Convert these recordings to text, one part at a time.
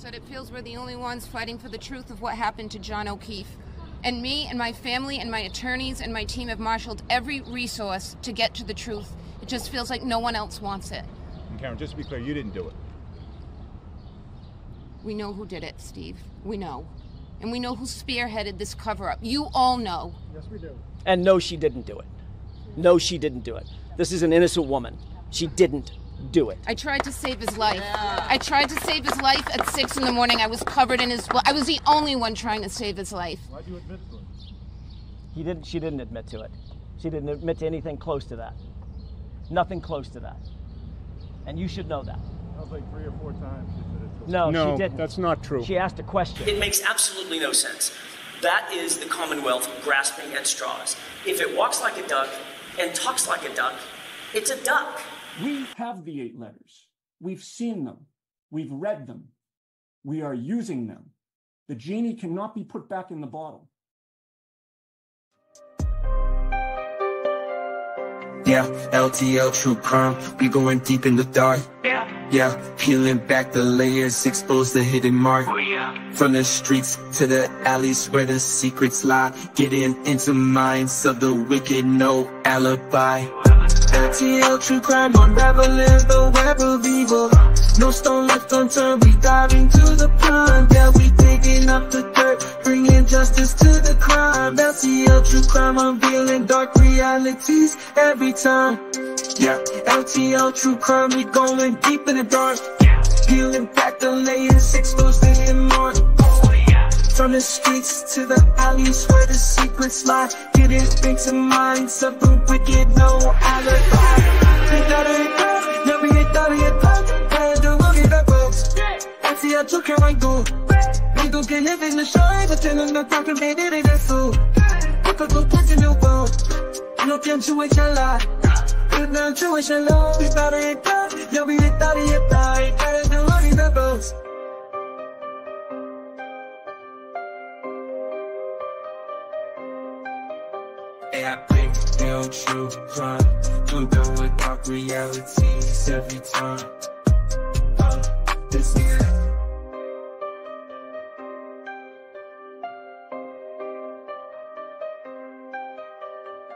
said it feels we're the only ones fighting for the truth of what happened to John O'Keefe. And me and my family and my attorneys and my team have marshaled every resource to get to the truth. It just feels like no one else wants it. And Karen, just to be clear, you didn't do it. We know who did it, Steve. We know. And we know who spearheaded this cover up. You all know. Yes, we do. And no, she didn't do it. No, she didn't do it. This is an innocent woman. She didn't do it. I tried to save his life. I tried to save his life at six in the morning. I was covered in his blood. I was the only one trying to save his life. Why'd you admit to it? He didn't. She didn't admit to it. She didn't admit to anything close to that. Nothing close to that. And you should know that. That was like three or four times you admitted to it. No, No, she didn't. that's not true. She asked a question. It makes absolutely no sense. That is the Commonwealth grasping at straws. If it walks like a duck and talks like a duck, it's a duck. We have the eight letters. We've seen them. We've read them. We are using them. The genie cannot be put back in the bottle. Yeah, LTL true crime. We going deep in the dark. Yeah. Yeah, peeling back the layers, expose the hidden mark. Oh, yeah. From the streets to the alleys where the secrets lie. Getting into minds of the wicked, no alibi. LTL true crime, unraveling the web of evil. No stone left unturned, we dive into the prime. Yeah, we digging up the dirt, bringing justice to the crime. LTL true crime, unveiling dark realities every time. Yeah, LTL true crime, we going deep in the dark. Peeling back the layers, exposed the mark. From the streets to the alleys where the secrets lie. Getting into minds of the wicked, no alibi. They gotta hit back, never hit that hit back. Where's the look at the folks? I see a truck and I go. We don't get live in the shine, but then I'm not talking about it, it's so. Look at the place in your phone. No pienso echarla. No pienso echarla. We gotta hit back, never hit that hit back. Where's the look at the folks? I break down true crime. I'm done with dark realities every time. Uh, this is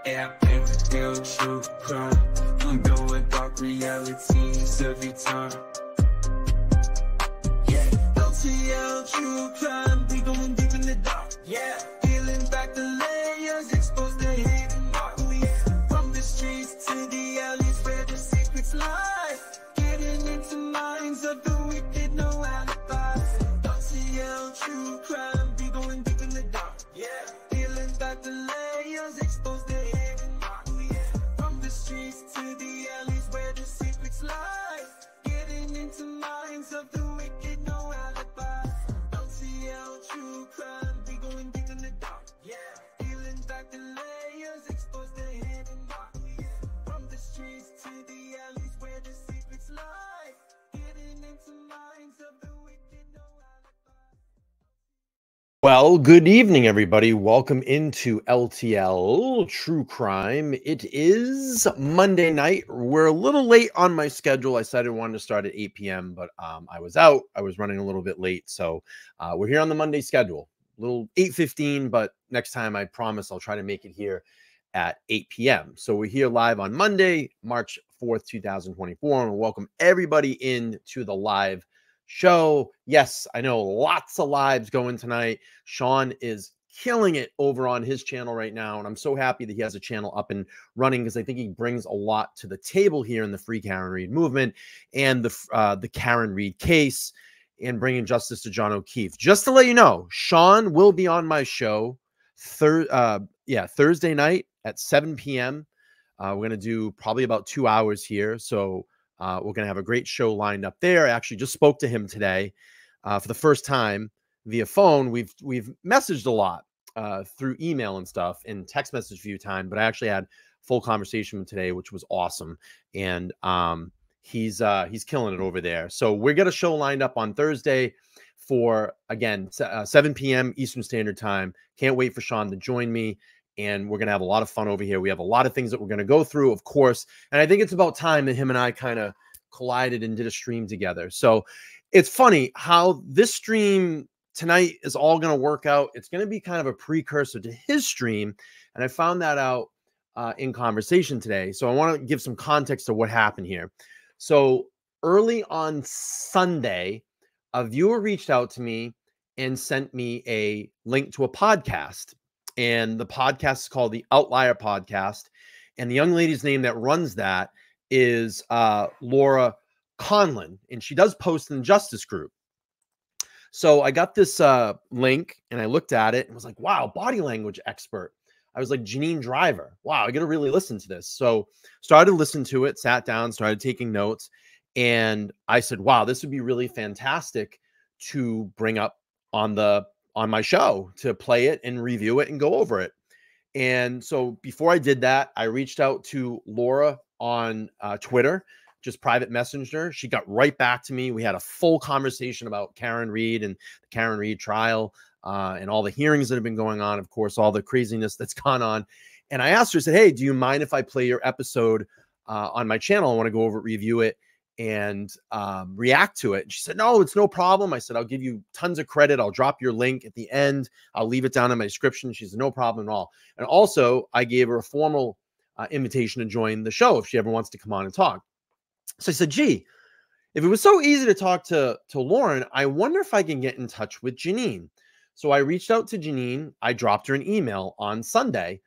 Yeah, break down true crime. I'm done with dark realities every time. Yeah, LTL true crime. We going deep in the dark. Yeah, Well, good evening, everybody. Welcome into LTL True Crime. It is Monday night. We're a little late on my schedule. I said I wanted to start at 8 p.m., but um, I was out. I was running a little bit late, so uh, we're here on the Monday schedule. A little 8:15, but next time I promise I'll try to make it here at 8 p.m. So we're here live on Monday, March 4th, 2024, and welcome everybody in to the live show. Yes, I know lots of lives going tonight. Sean is killing it over on his channel right now. And I'm so happy that he has a channel up and running because I think he brings a lot to the table here in the Free Karen Read movement and the uh, the Karen Read case and bringing justice to John O'Keefe. Just to let you know, Sean will be on my show uh yeah Thursday night at 7 p.m. Uh, we're gonna do probably about two hours here. So uh, we're going to have a great show lined up there. I actually just spoke to him today uh, for the first time via phone. We've we've messaged a lot uh, through email and stuff and text message a few times, but I actually had full conversation today, which was awesome. And um, he's uh, he's killing it over there. So we're got a show lined up on Thursday for again uh, 7 p.m. Eastern Standard Time. Can't wait for Sean to join me and we're going to have a lot of fun over here. We have a lot of things that we're going to go through, of course. And I think it's about time that him and I kind of collided and did a stream together. So it's funny how this stream tonight is all going to work out. It's going to be kind of a precursor to his stream. And I found that out uh, in conversation today. So I want to give some context to what happened here. So early on Sunday, a viewer reached out to me and sent me a link to a podcast. And the podcast is called the Outlier Podcast. And the young lady's name that runs that is uh, Laura Conlin. And she does post in Justice Group. So I got this uh, link and I looked at it and was like, wow, body language expert. I was like, Janine Driver. Wow, I got to really listen to this. So started to listen to it, sat down, started taking notes. And I said, wow, this would be really fantastic to bring up on the on my show to play it and review it and go over it. And so before I did that, I reached out to Laura on uh, Twitter, just private messenger. She got right back to me. We had a full conversation about Karen Read and the Karen Read trial uh, and all the hearings that have been going on. Of course, all the craziness that's gone on. And I asked her, I said, Hey, do you mind if I play your episode uh, on my channel? I want to go over, it, review it and um, react to it. And she said, No, it's no problem. I said, I'll give you tons of credit. I'll drop your link at the end. I'll leave it down in my description. She said, No problem at all. And also, I gave her a formal uh, invitation to join the show if she ever wants to come on and talk. So I said, Gee, if it was so easy to talk to, to Lauren, I wonder if I can get in touch with Janine. So I reached out to Janine. I dropped her an email on Sunday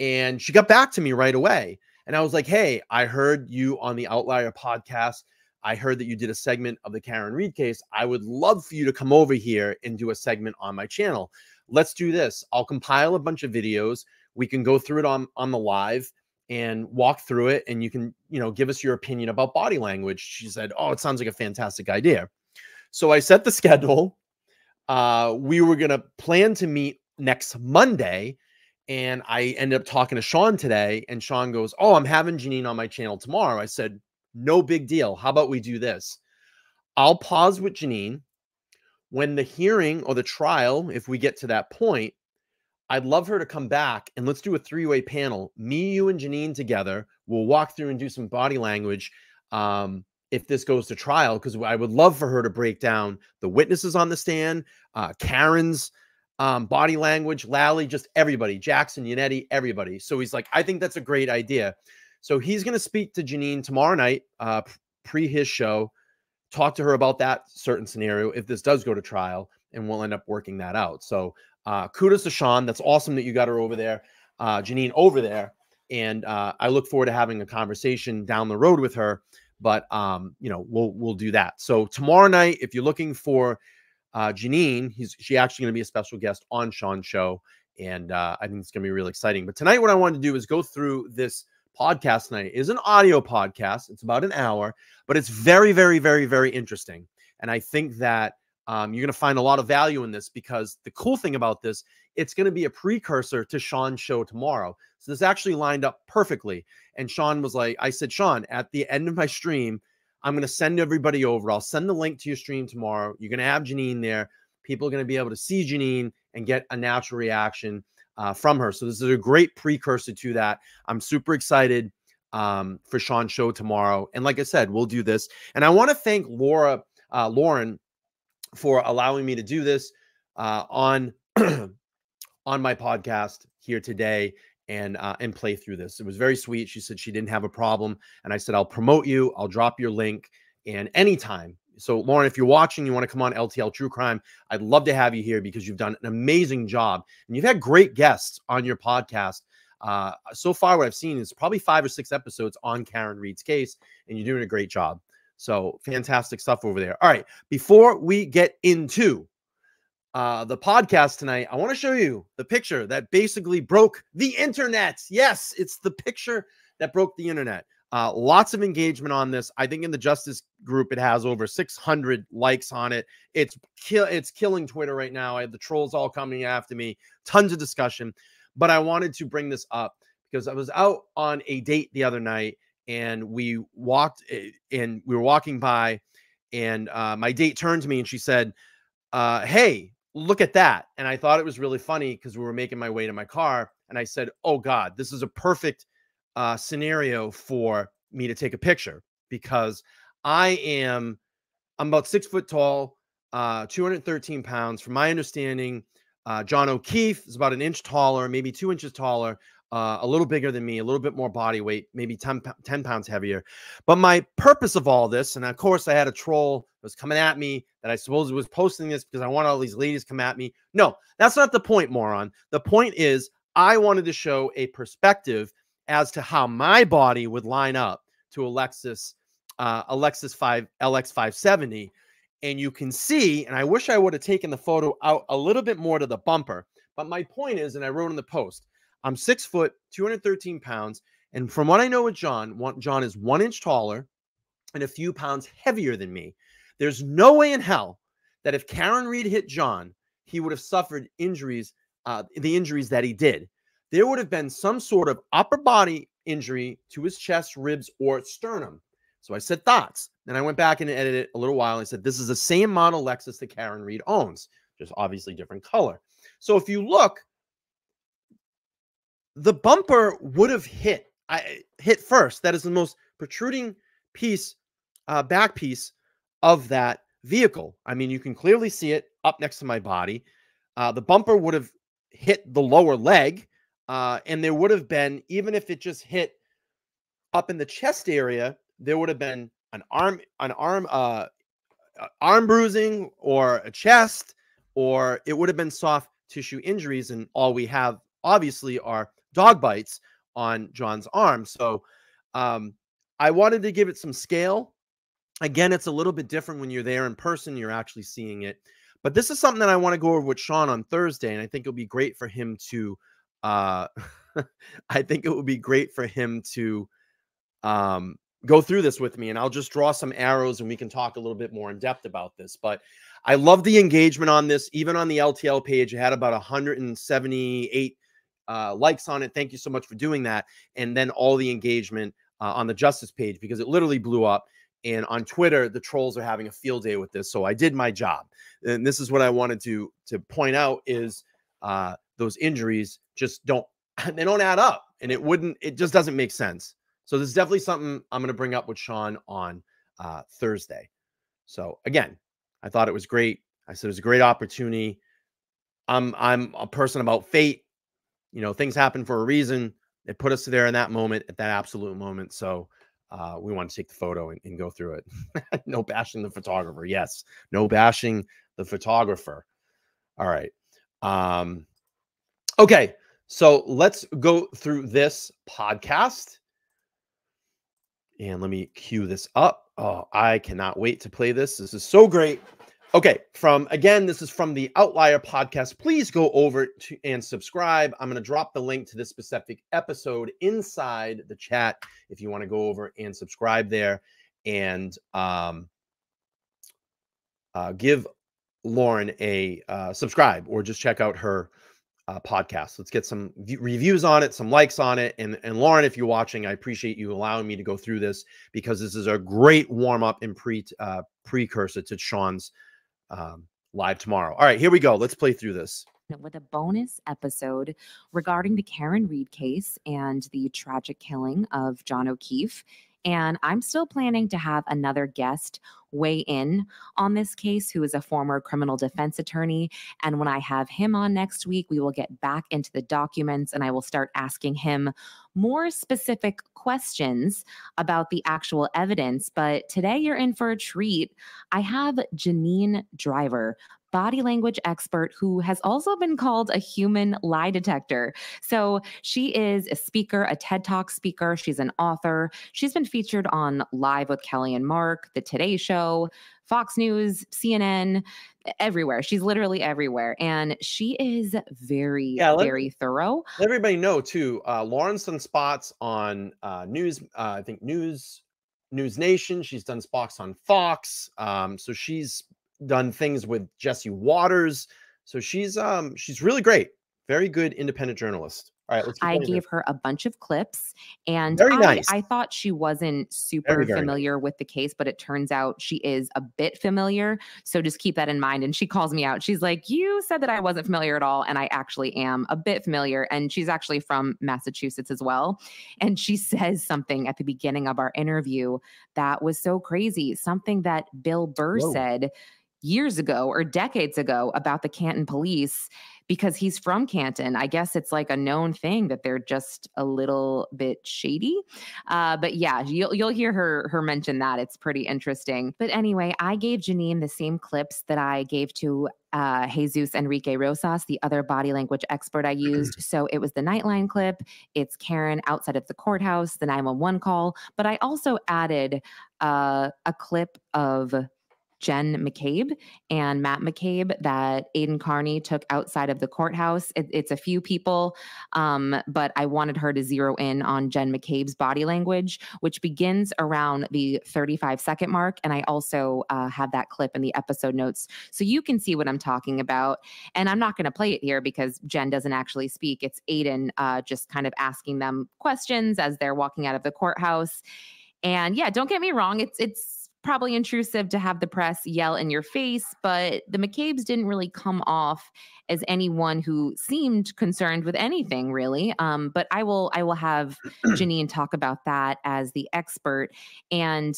and she got back to me right away. And I was like, Hey, I heard you on the Outlier podcast. I heard that you did a segment of the Karen Read case. I would love for you to come over here and do a segment on my channel. Let's do this. I'll compile a bunch of videos. We can go through it on, on the live and walk through it and you can, you know, give us your opinion about body language. She said, "Oh, it sounds like a fantastic idea." So I set the schedule. Uh, we were going to plan to meet next Monday and I ended up talking to Sean today, and Sean goes, Oh, I'm having Janine on my channel tomorrow. I said, No big deal. How about we do this? I'll pause with Janine. When the hearing or the trial, if we get to that point, I'd love her to come back and let's do a three way panel. Me, you, and Janine together. We'll walk through and do some body language um, if this goes to trial, because I would love for her to break down the witnesses on the stand, uh, Karen's um, body language, Lally, just everybody, Jackson, Yannetti, everybody. So he's like, I think that's a great idea. So he's going to speak to Janine tomorrow night, uh, pre his show, talk to her about that certain scenario if this does go to trial, and we'll end up working that out. So uh, kudos to Sean. That's awesome that you got her over there, uh, Janine over there. And uh, I look forward to having a conversation down the road with her. But um, you know, we'll we'll do that. So tomorrow night, if you're looking for uh, Janine, he's she actually going to be a special guest on Sean's show, and uh, I think it's going to be really exciting. But tonight, what I wanted to do is go through this podcast. Tonight it is an audio podcast. It's about an hour, but it's very, very, very, very interesting. And I think that um, you're going to find a lot of value in this because the cool thing about this, it's going to be a precursor to Sean's show tomorrow. So this actually lined up perfectly. And Sean was like, I said, Sean, at the end of my stream, I'm going to send everybody over. I'll send the link to your stream tomorrow. You're going to have Janine there. People are going to be able to see Janine and get a natural reaction uh, from her. So this is a great precursor to that. I'm super excited um, for Sean's show tomorrow. And like I said, we'll do this. And I want to thank Laura, uh, Lauren, for allowing me to do this uh, on on my podcast here today and uh, and play through this. It was very sweet. She said she didn't have a problem, and I said I'll promote you. I'll drop your link, and anytime. So Lauren, if you're watching, you want to come on LTL True Crime, I'd love to have you here because you've done an amazing job, and you've had great guests on your podcast. Uh, so far, what I've seen is probably five or six episodes on Karen Read's case, and you're doing a great job. So fantastic stuff over there. All right, before we get into uh, the podcast tonight, I want to show you the picture that basically broke the internet. Yes, it's the picture that broke the internet. Uh, lots of engagement on this. I think in the Justice group, it has over 600 likes on it. It's kill. It's killing Twitter right now. I have the trolls all coming after me. Tons of discussion, but I wanted to bring this up because I was out on a date the other night, and we walked, eh, and we were walking by, and uh, my date turned to me and she said, uh, "Hey, look at that. And I thought it was really funny because we were making my way to my car. And I said, Oh God, this is a perfect uh, scenario for me to take a picture because I am I'm about six foot tall, uh, 213 pounds. From my understanding, uh, John O'Keefe is about an inch taller, maybe two inches taller, uh, a little bigger than me, a little bit more body weight, maybe 10, 10 pounds heavier. But my purpose of all this, and of course, I had a troll that was coming at me that I suppose was posting this because I want all these ladies come at me. No, that's not the point, moron. The point is, I wanted to show a perspective as to how my body would line up to a Lexus, uh, a Lexus 5 LX 570. And you can see, and I wish I would have taken the photo out a little bit more to the bumper. But my point is, and I wrote in the post, I'm six foot, 213 pounds. And from what I know with John, John is one inch taller and a few pounds heavier than me. There's no way in hell that if Karen Read hit John, he would have suffered injuries, uh, the injuries that he did. There would have been some sort of upper body injury to his chest, ribs, or sternum. So I said thoughts. Then I went back and edited it a little while. I said, this is the same model Lexus that Karen Read owns, just obviously different color. So if you look, the bumper would have hit I hit first. That is the most protruding piece, uh, back piece of that vehicle. I mean, you can clearly see it up next to my body. Uh, the bumper would have hit the lower leg, uh, and there would have been, even if it just hit up in the chest area, there would have been an arm, an arm, uh, arm bruising, or a chest, or it would have been soft tissue injuries. And all we have, obviously, are dog bites on John's arm. So um, I wanted to give it some scale. Again, it's a little bit different when you're there in person, you're actually seeing it. But this is something that I want to go over with Sean on Thursday, and I think it'll be great for him to. Uh, I think it would be great for him to um, go through this with me, and I'll just draw some arrows, and we can talk a little bit more in depth about this. But I love the engagement on this. Even on the LTL page, it had about 178 uh, likes on it. Thank you so much for doing that. And then all the engagement uh, on the Justice page because it literally blew up. And on Twitter, the trolls are having a field day with this. So I did my job. And this is what I wanted to to point out is uh, those injuries just don't they don't add up, and it wouldn't. It just doesn't make sense. So this is definitely something I'm going to bring up with Sean on uh, Thursday. So again, I thought it was great. I said it was a great opportunity. I'm I'm a person about fate you know, things happen for a reason. It put us there in that moment, at that absolute moment. So uh, we want to take the photo and, and go through it. no bashing the photographer. Yes, no bashing the photographer. All right. Um, okay. So let's go through this podcast. And let me cue this up. Oh, I cannot wait to play this. This is so great. Okay, from again, this is from the Outlier podcast. Please go over to and subscribe. I'm going to drop the link to this specific episode inside the chat if you want to go over and subscribe there and um, uh, give Lauren a uh, subscribe or just check out her uh, podcast. Let's get some reviews on it, some likes on it. And, and Lauren, if you're watching, I appreciate you allowing me to go through this because this is a great warm up and pre uh, precursor to Sean's um, live tomorrow. All right, here we go. Let's play through this. With a bonus episode regarding the Karen Read case and the tragic killing of John O'Keefe. And I'm still planning to have another guest weigh in on this case, who is a former criminal defense attorney. And when I have him on next week, we will get back into the documents and I will start asking him more specific questions about the actual evidence. But today you're in for a treat. I have Janine Driver, body language expert who has also been called a human lie detector. So she is a speaker, a TED Talk speaker. She's an author. She's been featured on Live with Kelly and Mark, The Today Show, Fox News, CNN, everywhere. She's literally everywhere. And she is very, yeah, let, very thorough. Let everybody know too. Uh, Lauren's done spots on uh, news, uh, I think news, News Nation. She's done spots on Fox. Um, so she's done things with Jesse Watters. So she's um she's really great. Very good independent journalist. All right, let's. I gave her a bunch of clips and Very I, nice. I thought she wasn't super very nice. familiar with the case, but it turns out she is a bit familiar. So just keep that in mind. And she calls me out. She's like, You said that I wasn't familiar at all. And I actually am a bit familiar. And she's actually from Massachusetts as well. And she says something at the beginning of our interview that was so crazy, something that Bill Burr Whoa. said years ago or decades ago about the Canton police because he's from Canton. I guess it's like a known thing that they're just a little bit shady. Uh, but yeah, you'll you'll hear her her mention that. It's pretty interesting. But anyway, I gave Janine the same clips that I gave to uh, Jesus Enrique Rosas, the other body language expert I used. So it was the Nightline clip. It's Karen outside of the courthouse, the 911 call. But I also added uh, a clip of Jen McCabe and Matt McCabe that Aidan Kearney took outside of the courthouse. It- it's a few people, um, but I wanted her to zero in on Jen McCabe's body language, which begins around the 35 second mark. And I also uh, have that clip in the episode notes so you can see what I'm talking about. And I'm not going to play it here because Jen doesn't actually speak. It's Aidan uh, just kind of asking them questions as they're walking out of the courthouse. And yeah, don't get me wrong, it's it's probably intrusive to have the press yell in your face, but the McCabe's didn't really come off as anyone who seemed concerned with anything really. Um, but I will I will have Janine talk about that as the expert. And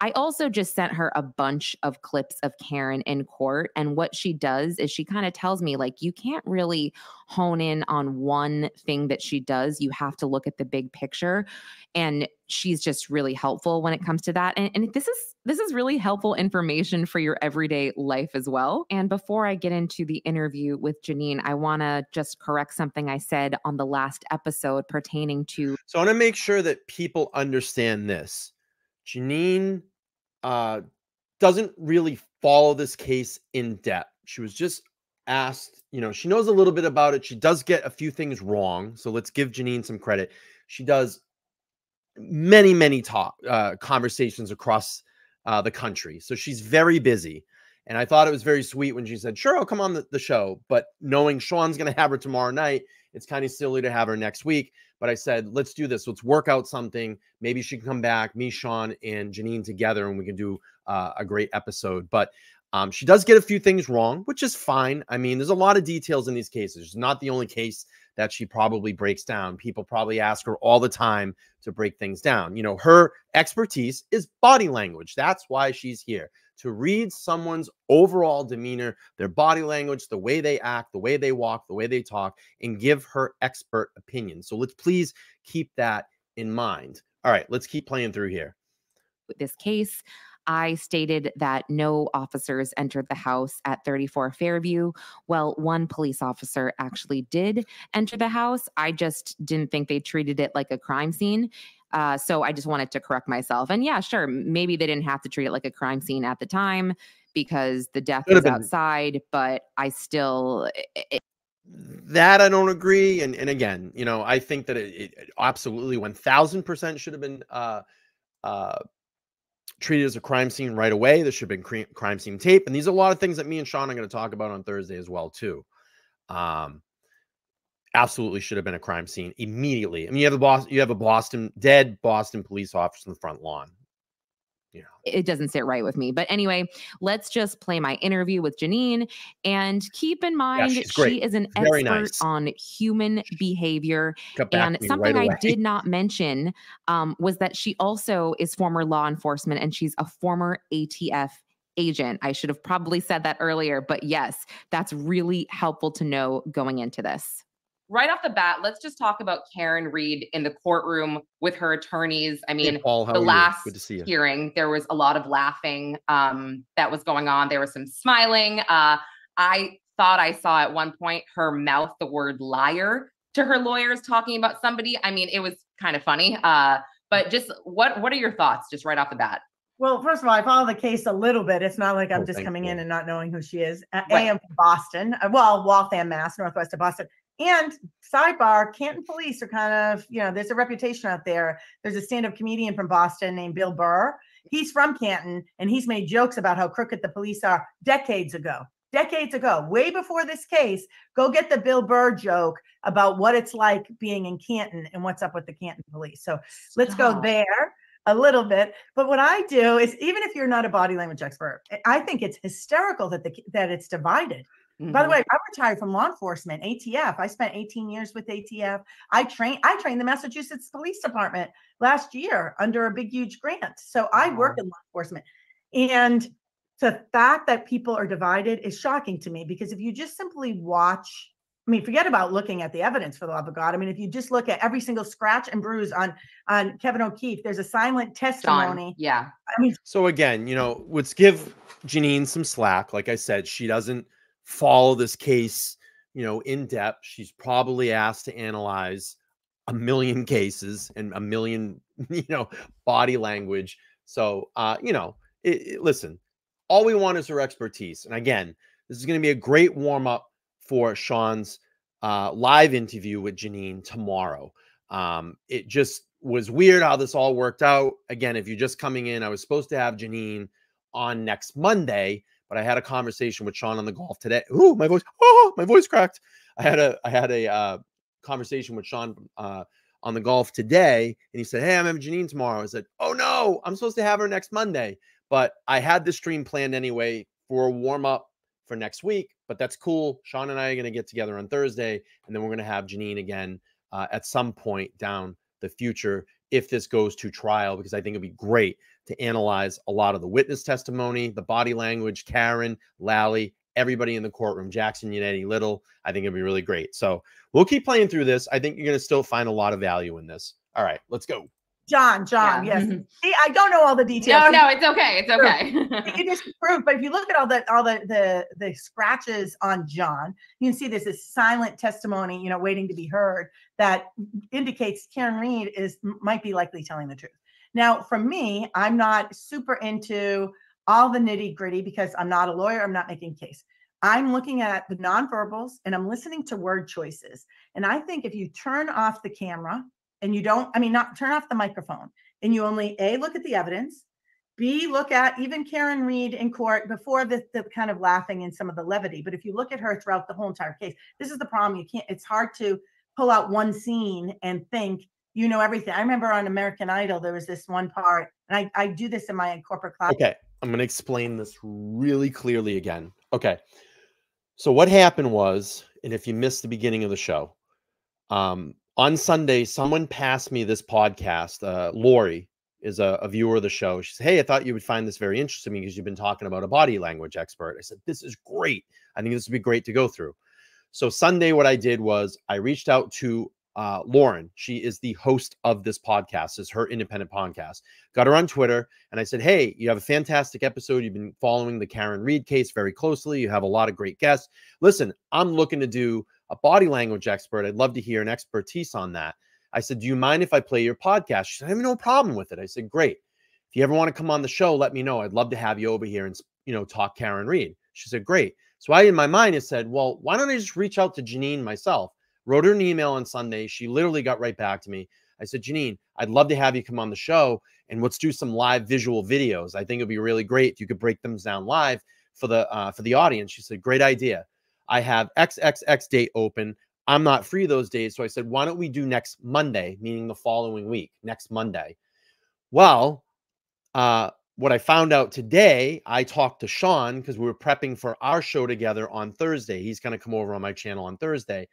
I also just sent her a bunch of clips of Karen in court. And what she does is she kind of tells me, like, you can't really hone in on one thing that she does. You have to look at the big picture. And she's just really helpful when it comes to that. And, and this is this is really helpful information for your everyday life as well. And before I get into the interview with Janine, I want to just correct something I said on the last episode pertaining to So I want to make sure that people understand this. Janine uh, doesn't really follow this case in depth. She was just asked, you know, she knows a little bit about it. She does get a few things wrong. So let's give Janine some credit. She does many, many talk uh, conversations across uh, the country. So she's very busy. And I thought it was very sweet when she said, Sure, I'll come on the, the show. But knowing Sean's going to have her tomorrow night, it's kind of silly to have her next week. But I said, Let's do this. Let's work out something. Maybe she can come back, me, Sean, and Janine together, and we can do uh, a great episode. But um, she does get a few things wrong, which is fine. I mean, there's a lot of details in these cases. It's not the only case that she probably breaks down. People probably ask her all the time to break things down. You know, her expertise is body language. That's why she's here to read someone's overall demeanor, their body language, the way they act, the way they walk, the way they talk, and give her expert opinion. So let's please keep that in mind. All right, let's keep playing through here. With this case. I stated that no officers entered the house at 34 Fairview. Well, one police officer actually did enter the house. I just didn't think they treated it like a crime scene. Uh, so I just wanted to correct myself. And yeah, sure, maybe they didn't have to treat it like a crime scene at the time because the death was outside, but I still, it, That I don't agree. And and again, you know, I think that it, it absolutely one thousand percent should have been uh uh treated as a crime scene right away. There should have been crime scene tape. And these are a lot of things that me and Sean are going to talk about on Thursday as well, too. Um absolutely should have been a crime scene immediately. I mean, you have a boss, you have a Boston dead Boston police officer in the front lawn. Know, it doesn't sit right with me. But anyway, let's just play my interview with Janine and keep in mind great. she is an Very expert nice. on human behavior. And something right I away. did not mention um, was that she also is former law enforcement and she's a former ATF agent. I should have probably said that earlier, but yes, that's really helpful to know going into this. Right off the bat, let's just talk about Karen Read in the courtroom with her attorneys. I Hey, mean, Paul, the last Good to see hearing, there was a lot of laughing um, that was going on. There was some smiling. Uh, I thought I saw at one point her mouth the word liar to her lawyers talking about somebody. I mean, it was kind of funny. Uh, but just what what are your thoughts just right off the bat? Well, first of all, I follow the case a little bit. It's not like I'm Oh, just thank coming in and not knowing who she is. Uh, Right. I am from Boston. uh, Well, Waltham, Mass, northwest of Boston. And sidebar, Canton police are kind of, you know, there's a reputation out there. There's a stand-up comedian from Boston named Bill Burr. He's from Canton and he's made jokes about how crooked the police are decades ago. decades ago, way before this case. Go get the Bill Burr joke about what it's like being in Canton and what's up with the Canton police. So let's go there a little bit. But what I do is, even if you're not a body language expert, I think it's hysterical that the that it's divided. By the Mhm. way, I retired from law enforcement, ATF. I spent 18 years with ATF. I trained I trained the Massachusetts Police Department last year under a big huge grant. So I work in law enforcement. And the fact that people are divided is shocking to me because if you just simply watch I mean, forget about looking at the evidence for the love of God. I mean, if you just look at every single scratch and bruise on on Kevin O'Keefe, there's a silent John, testimony. yeah. I mean, So again, you know, let's give Janine some slack. Like I said, she doesn't follow this case, you know, in depth. She's probably asked to analyze a million cases and a million, you know, body language. So, uh, you know, it, it- listen, all we want is her expertise. And again, this is going to be a great warm up for Sean's uh, live interview with Janine tomorrow. Um, it just was weird how this all worked out. Again, if you're just coming in, I was supposed to have Janine on next Monday, but I had a conversation with Sean on the golf today. Ooh, my voice! Oh, my voice cracked. I had a I had a uh, conversation with Sean uh, on the golf today, and he said, "Hey, I'm having Janine tomorrow." I said, "Oh no, I'm supposed to have her next Monday." But I had the stream planned anyway for a warm up for next week. But that's cool. Sean and I are going to get together on Thursday, and then we're going to have Janine again uh, at some point down the future if this goes to trial, because I think it'd be great to analyze a lot of the witness testimony, the body language, Karen, Lally, everybody in the courtroom, Jackson, Yannetti, Little. I think it'd be really great. So we'll keep playing through this. I think you're going to still find a lot of value in this. All right, let's go. John, John, Yeah. yes. See, I don't know all the details. No, no, it's okay. It's Sure. okay. it is proof. But if you look at all the all the the the scratches on John, you can see there's this silent testimony, you know, waiting to be heard that indicates Karen Read is might be likely telling the truth. Now, for me, I'm not super into all the nitty gritty because I'm not a lawyer. I'm not making case. I'm looking at the nonverbals and I'm listening to word choices. And I think if you turn off the camera and you don't, I mean, not turn off the microphone and you only A, look at the evidence, B, look at even Karen Read in court before the, the kind of laughing and some of the levity. But if you look at her throughout the whole entire case, this is the problem. You can't, it's hard to pull out one scene and think you know everything. I remember on American Idol, there was this one part, and I, I do this in my corporate class. Okay, I'm going to explain this really clearly again. Okay. So what happened was, and if you missed the beginning of the show, um, on Sunday, someone passed me this podcast. Uh, Lori is a, a viewer of the show. She said, "Hey, I thought you would find this very interesting because you've been talking about a body language expert." I said, "This is great. I think this would be great to go through." So Sunday, what I did was I reached out to uh, Lauren. She is the host of this podcast. is her independent podcast. Got her on Twitter, and I said, "Hey, you have a fantastic episode. You've been following the Karen Read case very closely. You have a lot of great guests. Listen, I'm looking to do a body language expert. I'd love to hear an expertise on that." I said, "Do you mind if I play your podcast?" She said, "I have no problem with it." I said, "Great. If you ever want to come on the show, let me know. I'd love to have you over here and you know talk Karen Read." She said, "Great." So I, in my mind, had said, "Well, why don't I just reach out to Janine myself?" Wrote her an email on Sunday. She literally got right back to me. I said, Janine, I'd love to have you come on the show and let's do some live visual videos. I think it'd be really great if you could break them down live for the uh, for the audience. She said, Great idea. I have XXX date open. I'm not free those days. So I said, Why don't we do next Monday, meaning the following week, next Monday? Well, uh, what I found out today, I talked to Sean because we were prepping for our show together on Thursday. He's going to come over on my channel on Thursday.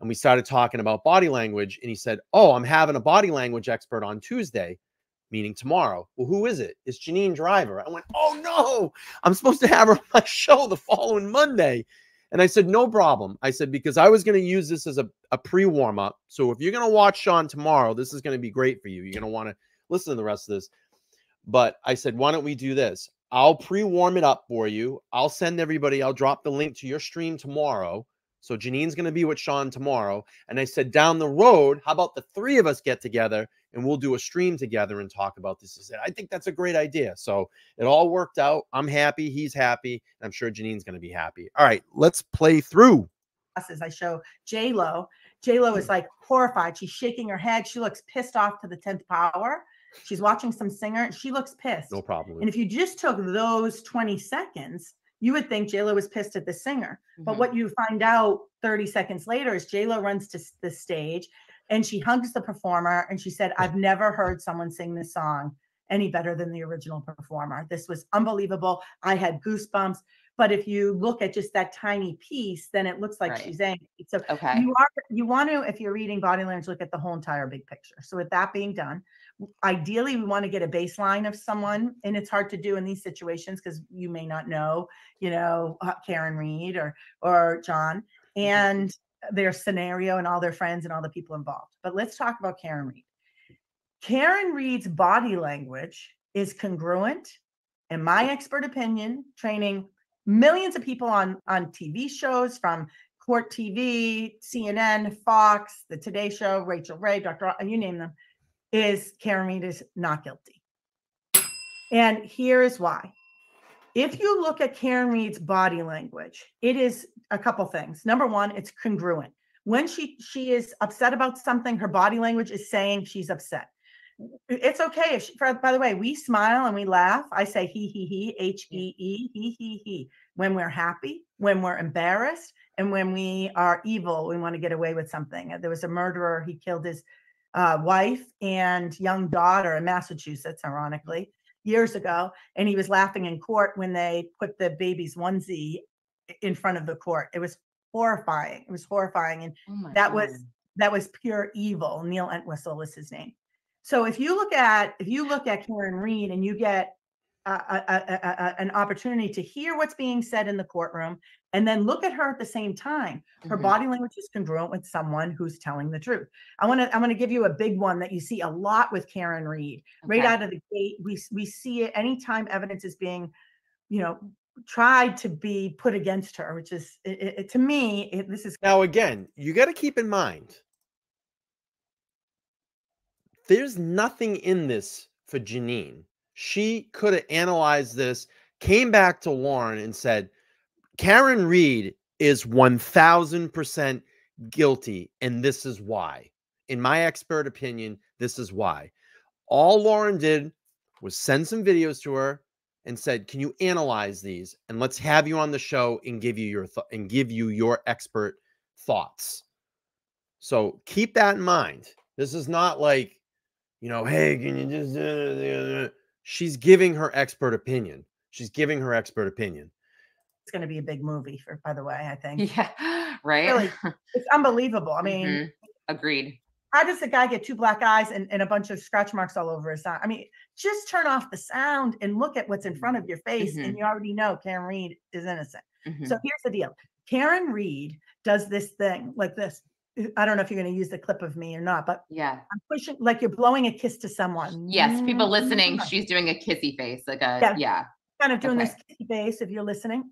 And we started talking about body language. And he said, Oh, I'm having a body language expert on Tuesday, meaning tomorrow. Well, who is it? It's Janine Driver. I went, Oh, no, I'm supposed to have her on my show the following Monday. And I said, No problem. I said, Because I was going to use this as a, a pre warm up. So if you're going to watch Sean tomorrow, this is going to be great for you. You're going to want to listen to the rest of this. But I said, why don't we do this? I'll pre warm it up for you. I'll send everybody, I'll drop the link to your stream tomorrow. So Janine's going to be with Sean tomorrow. And I said, down the road, how about the three of us get together and we'll do a stream together and talk about this? I said, I think that's a great idea. So it all worked out. I'm happy. He's happy. And I'm sure Janine's going to be happy. All right, let's play through. classes, I show J Lo. J Lo is like horrified. She's shaking her head. She looks pissed off to the tenth power. She's watching some singer. She looks pissed. No problem. And if you just took those 20 seconds, you would think J Lo was pissed at the singer. But Mhm. what you find out 30 seconds later is J Lo runs to the stage and she hugs the performer and she said, I've never heard someone sing this song any better than the original performer. This was unbelievable. I had goosebumps. But if you look at just that tiny piece, then it looks like Right. she's angry. So Okay. you are you want to, if you're reading body language, look at the whole entire big picture. So with that being done, ideally we want to get a baseline of someone, and it's hard to do in these situations because you may not know, you know, uh, Karen Read or or John and their scenario and all their friends and all the people involved. But let's talk about Karen Read. Karen Read's body language is congruent, in my expert opinion, training millions of people on on TV shows from Court TV, CNN, Fox, The Today Show, Rachael Ray, Dr. You name them, is Karen Read is not guilty. And here's why. If you look at Karen Read's body language, it is a couple things. Number one, it's congruent. When she she is upset about something, her body language is saying she's upset. It's okay if she, for- by the way, we smile and we laugh. I say he he he H E E he he he when we're happy, when we're embarrassed, and when we are evil, we want to get away with something. There was a murderer, he killed his uh, wife and young daughter in Massachusetts, ironically, years ago. And he was laughing in court when they put the baby's onesie in front of the court. It was horrifying. It was horrifying. And Oh that was that was pure evil. Neil Entwistle was his name. So if you look at if you look at Karen Read and you get a, a, an opportunity to hear what's being said in the courtroom and then look at her at the same time, her Mhm. body language is congruent with someone who's telling the truth. I want to I'm going to give you a big one that you see a lot with Karen Read. Right out of the gate, we we see it anytime evidence is being, you know, tried to be put against her, which is it- it- to me it, this is Now, again, you got to keep in mind there's nothing in this for Janine. She could have analyzed this, came back to Lauren and said, Karen Read is 1000% guilty, and this is why. In my expert opinion, this is why. All Lauren did was send some videos to her and said, "Can you analyze these and let's have you on the show and give you your and give you your expert thoughts." So keep that in mind. This is not like, you know, hey, can you just? Uh, uh, uh," She's giving her expert opinion. She's giving her expert opinion. it's going to be a big movie for by the way, I think. Yeah. Right. Really, it's unbelievable. I mean, Mhm. Agreed. how does the guy get two black eyes and, and a bunch of scratch marks all over his eye? I mean, just turn off the sound and look at what's in front of your face, Mhm. and you already know Karen Read is innocent. Mhm. So here's the deal Karen Read does this thing like this. I don't know if you're going to use the clip of me or not, but yeah. I'm pushing like you're blowing a kiss to someone. Yes. People listening, Mm. she's doing a kissy face, like a Yeah. yeah. kind of doing Okay. this kissy face if you're listening,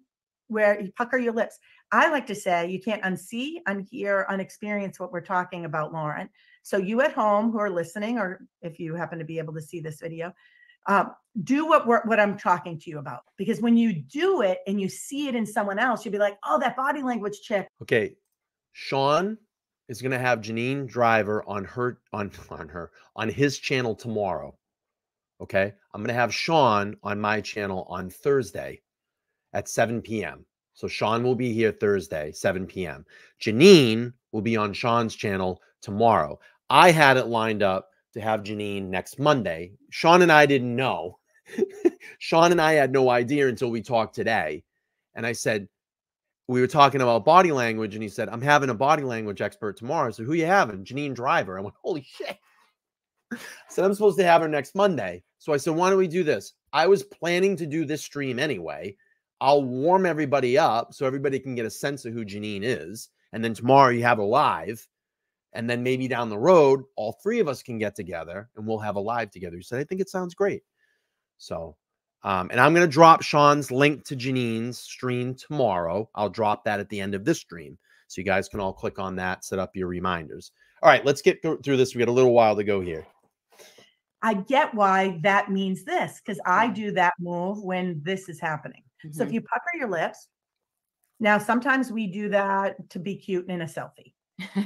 where you pucker your lips. I like to say you can't unsee, unhear, unexperience what we're talking about, Lauren. So you at home who are listening, or if you happen to be able to see this video, um, do what we're, what I'm talking to you about. Because when you do it and you see it in someone else, you'll be like, oh, that body language chick. Okay, Sean is going to have Janine Driver on her on on her on his channel tomorrow. Okay, I'm going to have Sean on my channel on Thursday at 7 p.m. So Sean will be here Thursday, 7 p.m. Janine will be on Sean's channel tomorrow. I had it lined up to have Janine next Monday. Sean and I didn't know. Sean and I had no idea until we talked today. And I said, we were talking about body language, and he said, I'm having a body language expert tomorrow. So who you having? Janine Driver. I went, holy shit. Said, I'm supposed to have her next Monday. So I said, why don't we do this? I was planning to do this stream anyway. I'll warm everybody up so everybody can get a sense of who Janine is. And then tomorrow you have a live. And then maybe down the road, all three of us can get together and we'll have a live together. He said, I think it sounds great. So, um, and I'm going to drop Sean's link to Janine's stream tomorrow. I'll drop that at the end of this stream. So you guys can all click on that, set up your reminders. All right, let's get through through this. We got a little while to go here. I get why that means this because I do that move when this is happening. So if Mhm. you pucker your lips, now sometimes we do that to be cute in a selfie.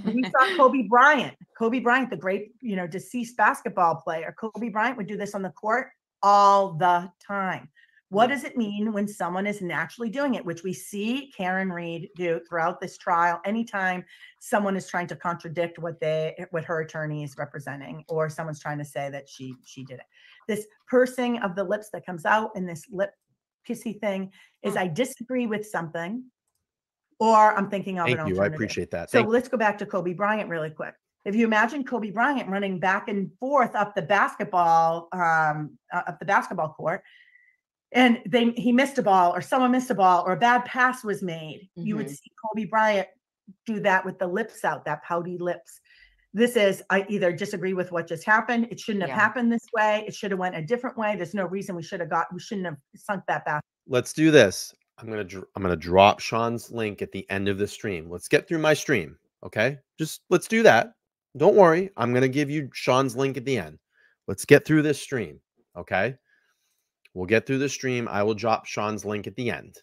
we saw Kobe Bryant. Kobe Bryant, the great, you know, deceased basketball player. Kobe Bryant would do this on the court all the time. What does it mean when someone is naturally doing it, which we see Karen Read do throughout this trial? Anytime someone is trying to contradict what they what her attorney is representing, or someone's trying to say that she she did it. This pursing of the lips that comes out and this lip kissy thing is mm. I disagree with something, or I'm thinking of Thank an you. I appreciate that. So Thank let's go back to Kobe Bryant really quick. If you imagine Kobe Bryant running back and forth up the basketball, um, uh, up the basketball court, and they he missed a ball, or someone missed a ball, or a bad pass was made, you would Mhm. see Kobe Bryant do that with the lips out, that pouty lips. This is I either disagree with what just happened. It shouldn't have Yeah. happened this way. It should have went a different way. There's no reason we should have got. We shouldn't have sunk that back. let's do this. I'm gonna dr- I'm gonna drop Sean's link at the end of the stream. Let's get through my stream. Okay, just let's do that. Don't worry. I'm gonna give you Sean's link at the end. Let's get through this stream. Okay, we'll get through the stream. I will drop Sean's link at the end.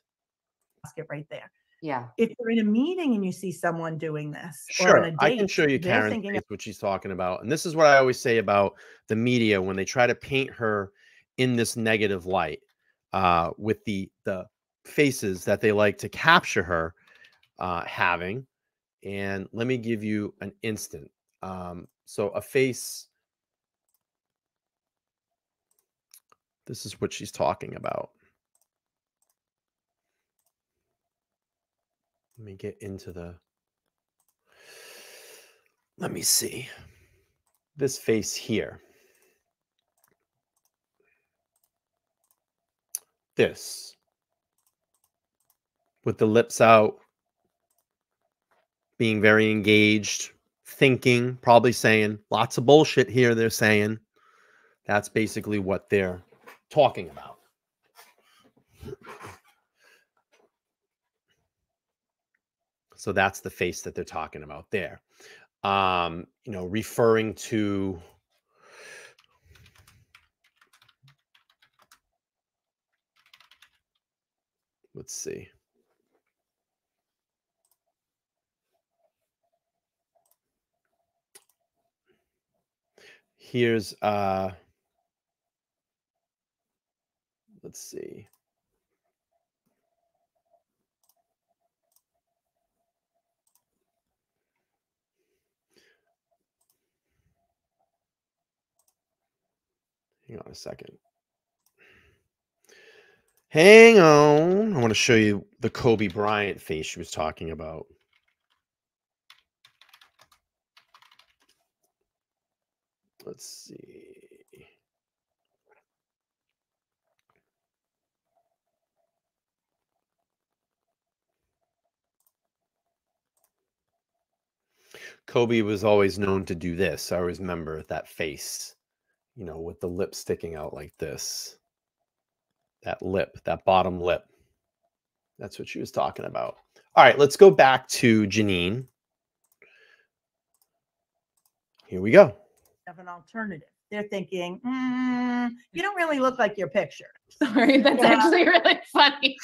Ask it right there. Yeah. If you're in a meeting and you see someone doing this, or Sure, on a I can show you they're thinking what she's talking about. And this is what I always say about the media when they try to paint her in this negative light uh, with the the faces that they like to capture her uh, having. And let me give you an instant. Um, so a face. This is what she's talking about. Let me get into the. Let me see. This face here. This. With the lips out, being very engaged, thinking, probably saying lots of bullshit here, they're saying. That's basically what they're talking about. So that's the face that they're talking about there. Um, you know, referring to let's see. Here's uh let's see. Hang on a second. Hang on. I want to show you the Kobe Bryant face she was talking about. Let's see. Kobe was always known to do this. I always remember that face, you know, with the lip sticking out like this. That lip, that bottom lip. That's what she was talking about. All right, let's go back to Janine. Here we go. Of an alternative. They're thinking, "Mm, you don't really look like your picture. Sorry, that's Yeah. actually really funny.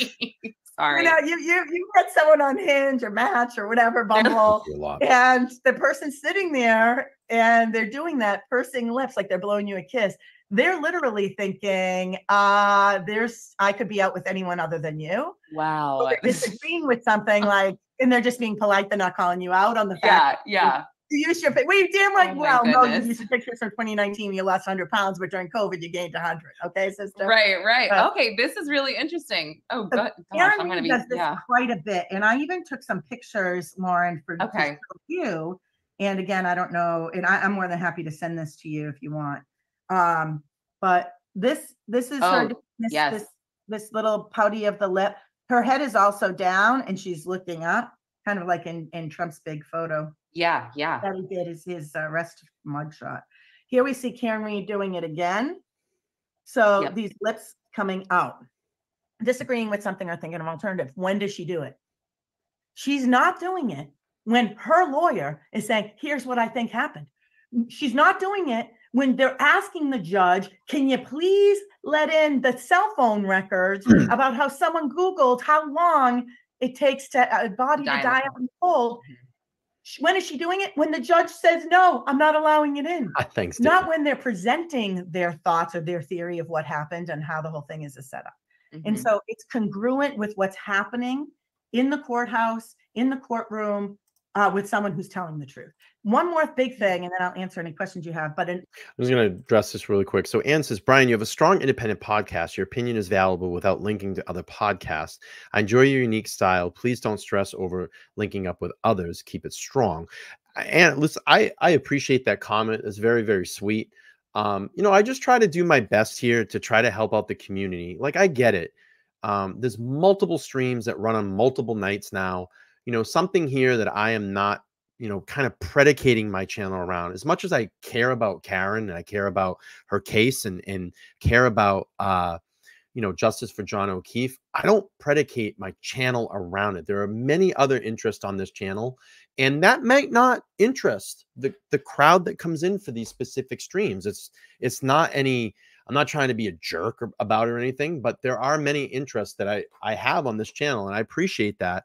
Sorry. You know, you you you met someone on Hinge or Match or whatever, Bumble, and the person's sitting there and they're doing that pursing lips like they're blowing you a kiss. They're literally thinking, uh, there's I could be out with anyone other than you. wow. They're disagreeing with something like, and they're just being polite, they're not calling you out on the fact yeah, yeah. You use your pic- well, you damn right. Oh well, no, you used pictures from 2019. You lost 100 pounds, but during COVID, you gained 100. Okay, sister. Right, right. But- okay, this is really interesting. Oh, So good. Gosh, I'm gonna be does this yeah. quite a bit, and I even took some pictures, Lauren, for Okay. you. And again, I don't know, and I, I'm more than happy to send this to you if you want. Um, but this this is her Oh, doing this, yes. this this little pouty of the lip. Her head is also down, and she's looking up, kind of like in in Trump's big photo Yeah, yeah. that he did is his uh, arrest mugshot. Here we see Karen Read doing it again. So Yep. these lips coming out, disagreeing with something or thinking of alternative. When does she do it? She's not doing it when her lawyer is saying, here's what I think happened. She's not doing it when they're asking the judge, can you please let in the cell phone records about how someone Googled how long it takes to uh, a body to die the cold? Sh- When is she doing it? When the judge says, no, I'm not allowing it in. Ah, Thanks. Not when they're presenting their thoughts or their theory of what happened and how the whole thing is a setup. And Mhm. so it's congruent with what's happening in the courthouse, in the courtroom, uh, with someone who's telling the truth. One more big thing, and then I'll answer any questions you have. But in, I'm just going to address this really quick. So, Anne says, Brian, you have a strong independent podcast. Your opinion is valuable without linking to other podcasts. I enjoy your unique style. Please don't stress over linking up with others. Keep it strong. And listen, I, I appreciate that comment. It's very, very sweet. Um, you know, I just try to do my best here to try to help out the community. Like, I get it. Um, there's multiple streams that run on multiple nights now. You know, something here that I am not you know, kind of predicating my channel around. As much as I care about Karen and I care about her case and and care about uh, you know, justice for John O'Keefe, I don't predicate my channel around it. There are many other interests on this channel, and that might not interest the the crowd that comes in for these specific streams. It's it's not any. I'm not trying to be a jerk about it or anything, but there are many interests that I I have on this channel, and I appreciate that.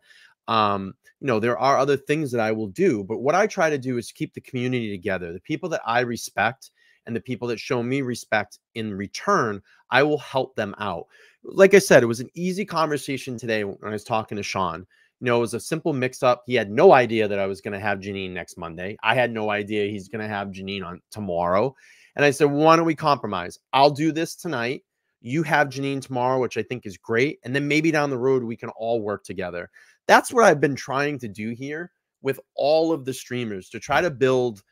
Um, you know, there are other things that I will do, but what I try to do is keep the community together. The people that I respect and the people that show me respect in return, I will help them out. Like I said, it was an easy conversation today when I was talking to Sean. You know, it was a simple mix up. He had no idea that I was going to have Janine next Monday. I had no idea he's going to have Janine on tomorrow. And I said, why don't we compromise? I'll do this tonight. You have Janine tomorrow, which I think is great. And then maybe down the road, we can all work together. That's what I've been trying to do here with all of the streamers to try to build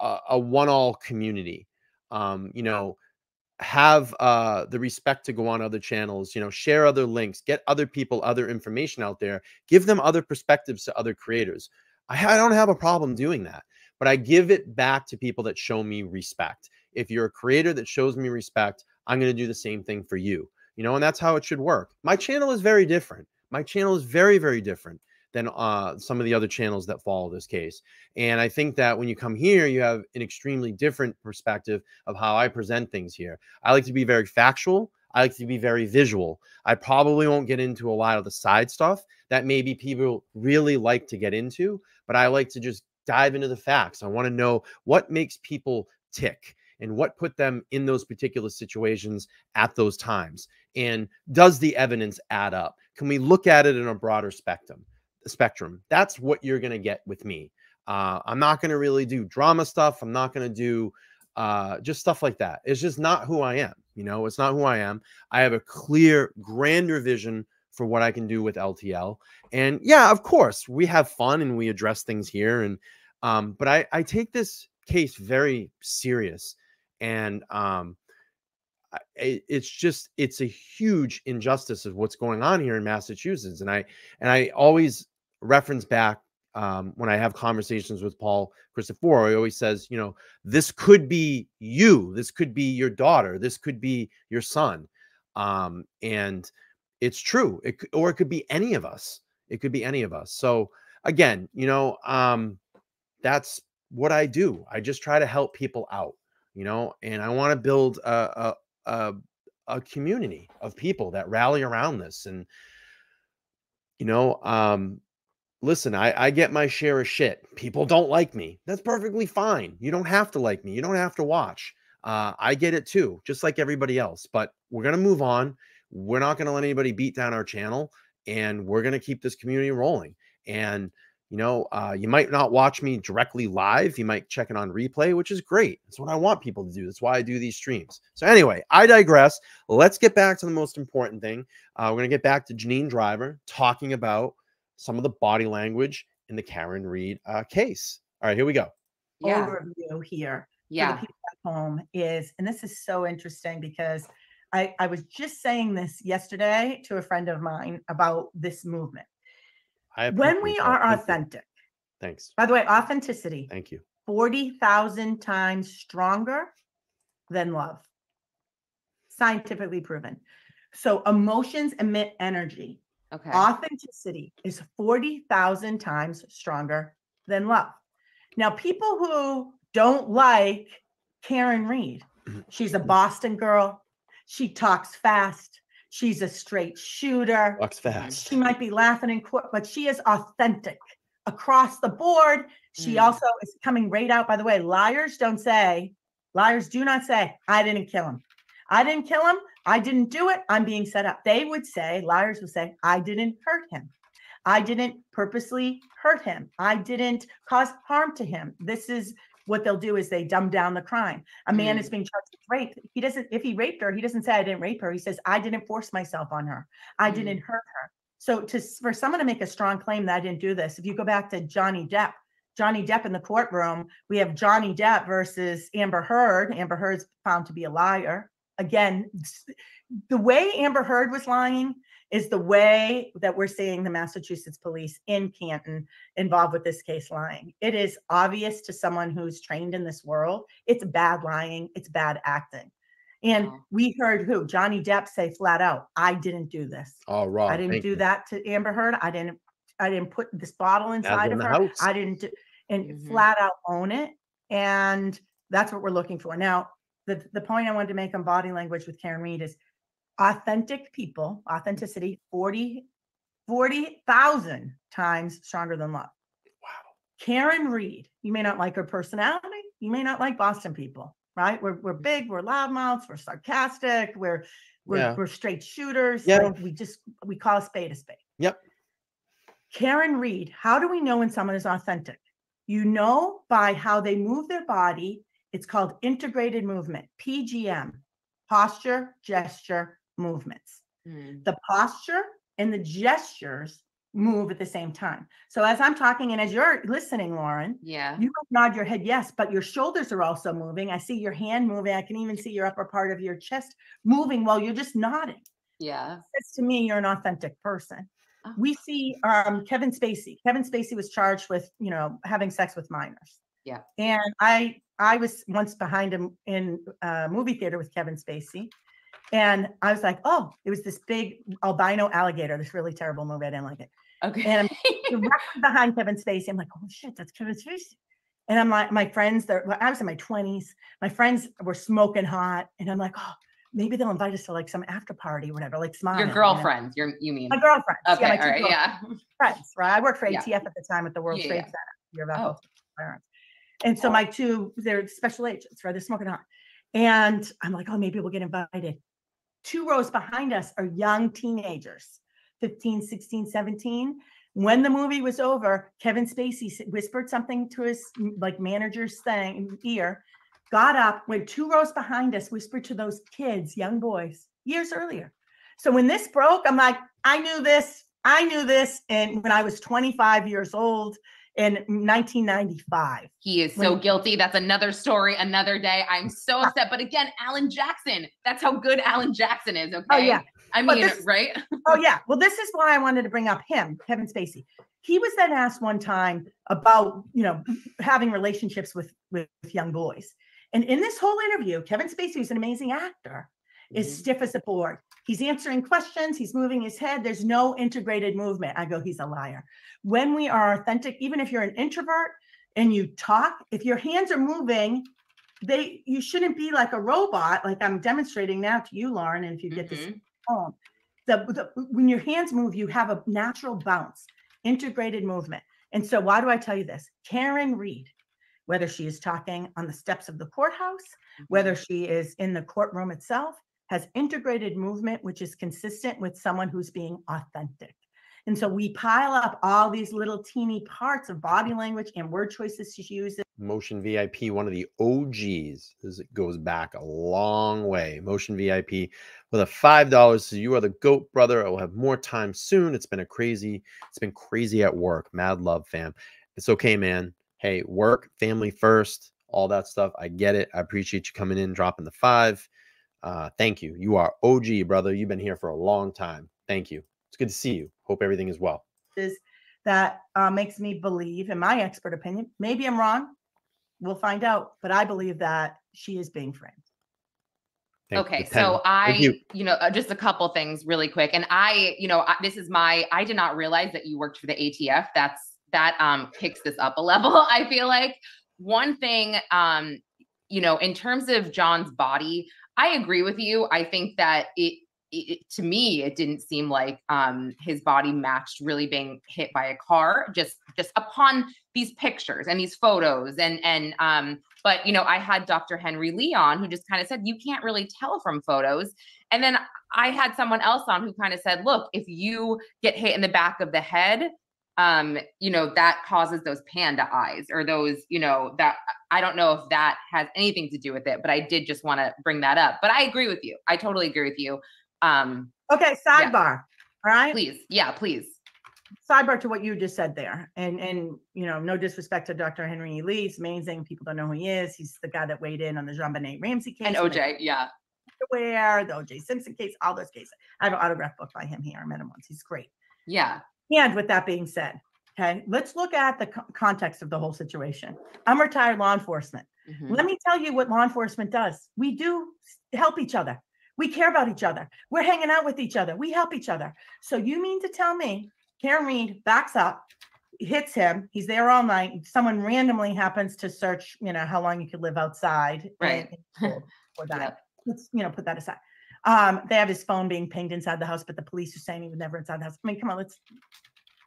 a, a one all community. Um, you know, have uh the respect to go on other channels you know share other links get other people other information out there give them other perspectives to other creators. I, I don't have a problem doing that but i give it back to people that show me respect. If you're a creator that shows me respect i'm going to do the same thing for you you know and that's how it should work. My channel is very different my channel is very very different than uh, some of the other channels that follow this case. And I think that when you come here, you have an extremely different perspective of how I present things here. I like to be very factual. I like to be very visual. I probably won't get into a lot of the side stuff that maybe people really like to get into, but I like to just dive into the facts. I want to know what makes people tick and what put them in those particular situations at those times. And does the evidence add up? Can we look at it in a broader spectrum? spectrum. That's what you're going to get with me. Uh, I'm not going to really do drama stuff. I'm not going to do uh, just stuff like that. It's just not who I am. You know, it's not who I am. I have a clear, grander vision for what I can do with LTL. And yeah, of course, we have fun and we address things here. And um, but I, I take this case very serious. And um, it, it's just it's a huge injustice of what's going on here in Massachusetts. And I and I always reference back um, when I have conversations with Paul Christopher. He always says, you know, this could be you, this could be your daughter, this could be your son, um, and it's true. It or it could be any of us. It could be any of us. So again, you know, um, that's what I do. I just try to help people out, you know, and I want to build a, a a a community of people that rally around this and you know um listen I, I get my share of shit. People don't like me. That's perfectly fine. You don't have to like me. You don't have to watch. Uh, i get it too just like everybody else but we're going to move on. We're not going to let anybody beat down our channel and we're going to keep this community rolling. And you know uh, you might not watch me directly live you might check it on replay which is great. That's what i want people to do. That's why i do these streams. So anyway i digress. Let's get back to the most important thing. Uh, we're going to get back to janine driver talking about some of the body language in the karen read uh, case. All right here we go. Yeah. overview here for Yeah. the people at home is, and this is so interesting because I, I was just saying this yesterday to a friend of mine about this movement. I When we that. are authentic, thanks by the way, authenticity, thank you 40,000 times stronger than love. Scientifically proven. So emotions emit energy. Okay. Authenticity is 40,000 times stronger than love. Now, people who don't like Karen Read, she's a mm. Boston girl. She talks fast. She's a straight shooter. Walks fast She might be laughing in court, but she is authentic across the board. She Mm. also is coming right out. By the way, liars don't say, liars do not say, I didn't kill him. I didn't kill him. I didn't do it. I'm being set up. They would say, liars would say, I didn't hurt him. I didn't purposely hurt him. I didn't cause harm to him. This is what they'll do is they dumb down the crime. A man Mm. is being charged with rape. He doesn't, if he raped her, he doesn't say I didn't rape her. He says, I didn't force myself on her. I Mm. didn't hurt her. So to for someone to make a strong claim that I didn't do this, if you go back to Johnny Depp, Johnny Depp in the courtroom, we have Johnny Depp versus Amber Heard. Amber Heard's found to be a liar. Again, the way Amber Heard was lying is the way that we're seeing the Massachusetts police in Canton involved with this case lying. It is obvious to someone who's trained in this world. It's bad lying, it's bad acting. And we heard who? Johnny Depp say flat out, I didn't do this. All right. I didn't do that to Amber Heard. I didn't I didn't put this bottle inside in of her. house. I didn't do, and Mhm. flat out own it. And that's what we're looking for. Now, the the point I wanted to make on body language with Karen Read is authentic people, authenticity 40 40,000 times stronger than love. Wow. Karen Read, you may not like her personality, you may not like Boston people, right? We're we're big, we're loudmouths, we're sarcastic, we're we're, Yeah. we're straight shooters. Yeah. like, we just we call a spade a spade. Yep. Karen Read, how do we know when someone is authentic? You know by how they move their body. It's called integrated movement, PGM, posture, gesture, movements. Mm. The posture and the gestures move at the same time. So as I'm talking and as you're listening, Lauren, Yeah. you nod your head yes, but your shoulders are also moving. I see your hand moving. I can even see your upper part of your chest moving while you're just nodding Yeah. says to me you're an authentic person. Oh. We see um, Kevin Spacey. Kevin Spacey was charged with, you know, having sex with minors. Yeah. And I I was once behind him in a movie theater with Kevin Spacey. And I was like, oh, it was this big albino alligator, this really terrible movie. I didn't like it. Okay. And directly behind Kevin Spacey. I'm like, oh shit, that's Kevin Spacey. And I'm like, my friends, they're I was in my 20s. My friends were smoking hot. And I'm like, oh, maybe they'll invite us to like some after party or whatever, like smile. Your girlfriends, your you mean? My girlfriends. Okay, yeah, my all right, yeah. friends, right? I worked for Yeah. ATF at the time at the World Yeah, Trade yeah. Center. You're Oh. about firearms. And so oh. my two, they're special agents, right? They're smoking hot. And I'm like, oh, maybe we'll get invited. Two rows behind us are young teenagers, 15, 16, 17. When the movie was over, Kevin Spacey whispered something to his like manager's thing ear, got up, went two rows behind us, whispered to those kids, young boys, years earlier. So when this broke, I'm like, I knew this. I knew this. And when I was 25 years old in 1995. He is so When- guilty. That's another story, another day. I'm so upset. But again, Alan Jackson. That's how good Alan Jackson is. Okay. Oh, yeah. I mean, this- right? Oh yeah. Well, this is why I wanted to bring up him, Kevin Spacey. He was then asked one time about, you know, having relationships with with young boys. And in this whole interview, Kevin Spacey, who's an amazing actor, is Mhm. stiff as a board. He's answering questions, he's moving his head. There's no integrated movement. I go, he's a liar. When we are authentic, even if you're an introvert and you talk, if your hands are moving, they you shouldn't be like a robot, like I'm demonstrating now to you, Lauren. And if you get this Mhm. home. The, the when your hands move, you have a natural bounce, integrated movement. And so, why do I tell you this? Karen Read, whether she is talking on the steps of the courthouse, whether she is in the courtroom itself, has integrated movement, which is consistent with someone who's being authentic. And so we pile up all these little teeny parts of body language and word choices she uses. Motion VIP, one of the OGs. as it goes back a long way. Motion VIP with a five dollars. So you are the goat brother. I will have more time soon. It's been a crazy. It's been crazy at work. Mad love, fam. It's okay, man. Hey, work, family first, all that stuff. I get it. I appreciate you coming in, dropping the five. Uh, thank you. You are OG, brother. You've been here for a long time. Thank you. It's good to see you. Hope everything is well. that uh, makes me believe, in my expert opinion, maybe I'm wrong. We'll find out, but I believe that she is being framed. Thank okay so i you. you. know uh, just a couple things really quick and i you know I, this is my i did not realize that you worked for the atf that's that um kicks this up a level i feel like one thing um you know in terms of john's body i agree with you i think that it it, to me, it didn't seem like um, his body matched really being hit by a car. Just just upon these pictures and these photos, and and um, but you know, I had Dr. Henry Leon who just kind of said you can't really tell from photos. And then I had someone else on who kind of said, look, if you get hit in the back of the head, um, you know, that causes those panda eyes or those, you know, that I don't know if that has anything to do with it, but I did just want to bring that up. But I agree with you. I totally agree with you. Um, okay, sidebar. Yeah. All right. Please. Yeah, please. Sidebar to what you just said there. And and you know, no disrespect to Dr. Henry Lee. It's amazing. People don't know who he is. He's the guy that weighed in on the JonBenét Ramsey case. And OJ, yeah. Where the OJ Simpson case, all those cases. I have an autograph book by him here. I met him once. He's great. Yeah. And with that being said, okay, let's look at the co- context of the whole situation. I'm retired law enforcement. Mm-hmm. Let me tell you what law enforcement does. We do help each other. We care about each other. We're hanging out with each other. We help each other. So you mean to tell me Karen Read backs up, hits him. He's there all night. Someone randomly happens to search, you know, how long you could live outside. Right. For that. Yep. Let's, you know, put that aside. Um, they have his phone being pinged inside the house, but the police are saying he was never inside the house. I mean, come on, let's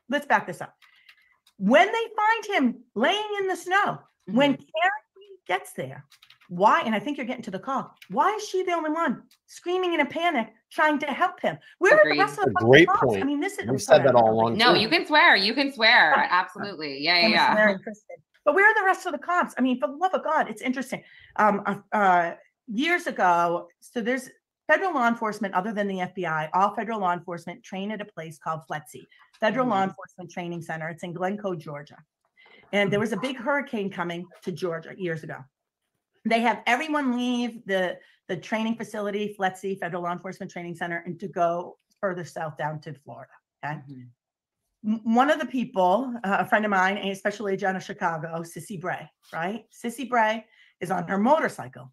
let's back this up. When they find him laying in the snow, mm-hmm. when Karen gets there, why? And I think you're getting to the call. Why is she the only one screaming in a panic, trying to help him? Where Agreed. are the rest of the great cops? point? I mean, this is. We said that all along. No, too. you can swear. You can swear. Absolutely. Yeah, yeah, yeah. But where are the rest of the cops? I mean, for the love of God, it's interesting. Um, uh, uh, years ago, so there's federal law enforcement other than the FBI. All federal law enforcement train at a place called FLETC, Federal mm-hmm. Law Enforcement Training Center. It's in Glynco, Georgia. And there was a big hurricane coming to Georgia years ago they have everyone leave the the training facility, FLETC, Federal Law Enforcement Training Center, and to go further south down to Florida. Okay. Mm-hmm. One of the people, uh, a friend of mine, a special agent of Chicago, Sissy Bray, right? Sissy Bray is on her motorcycle.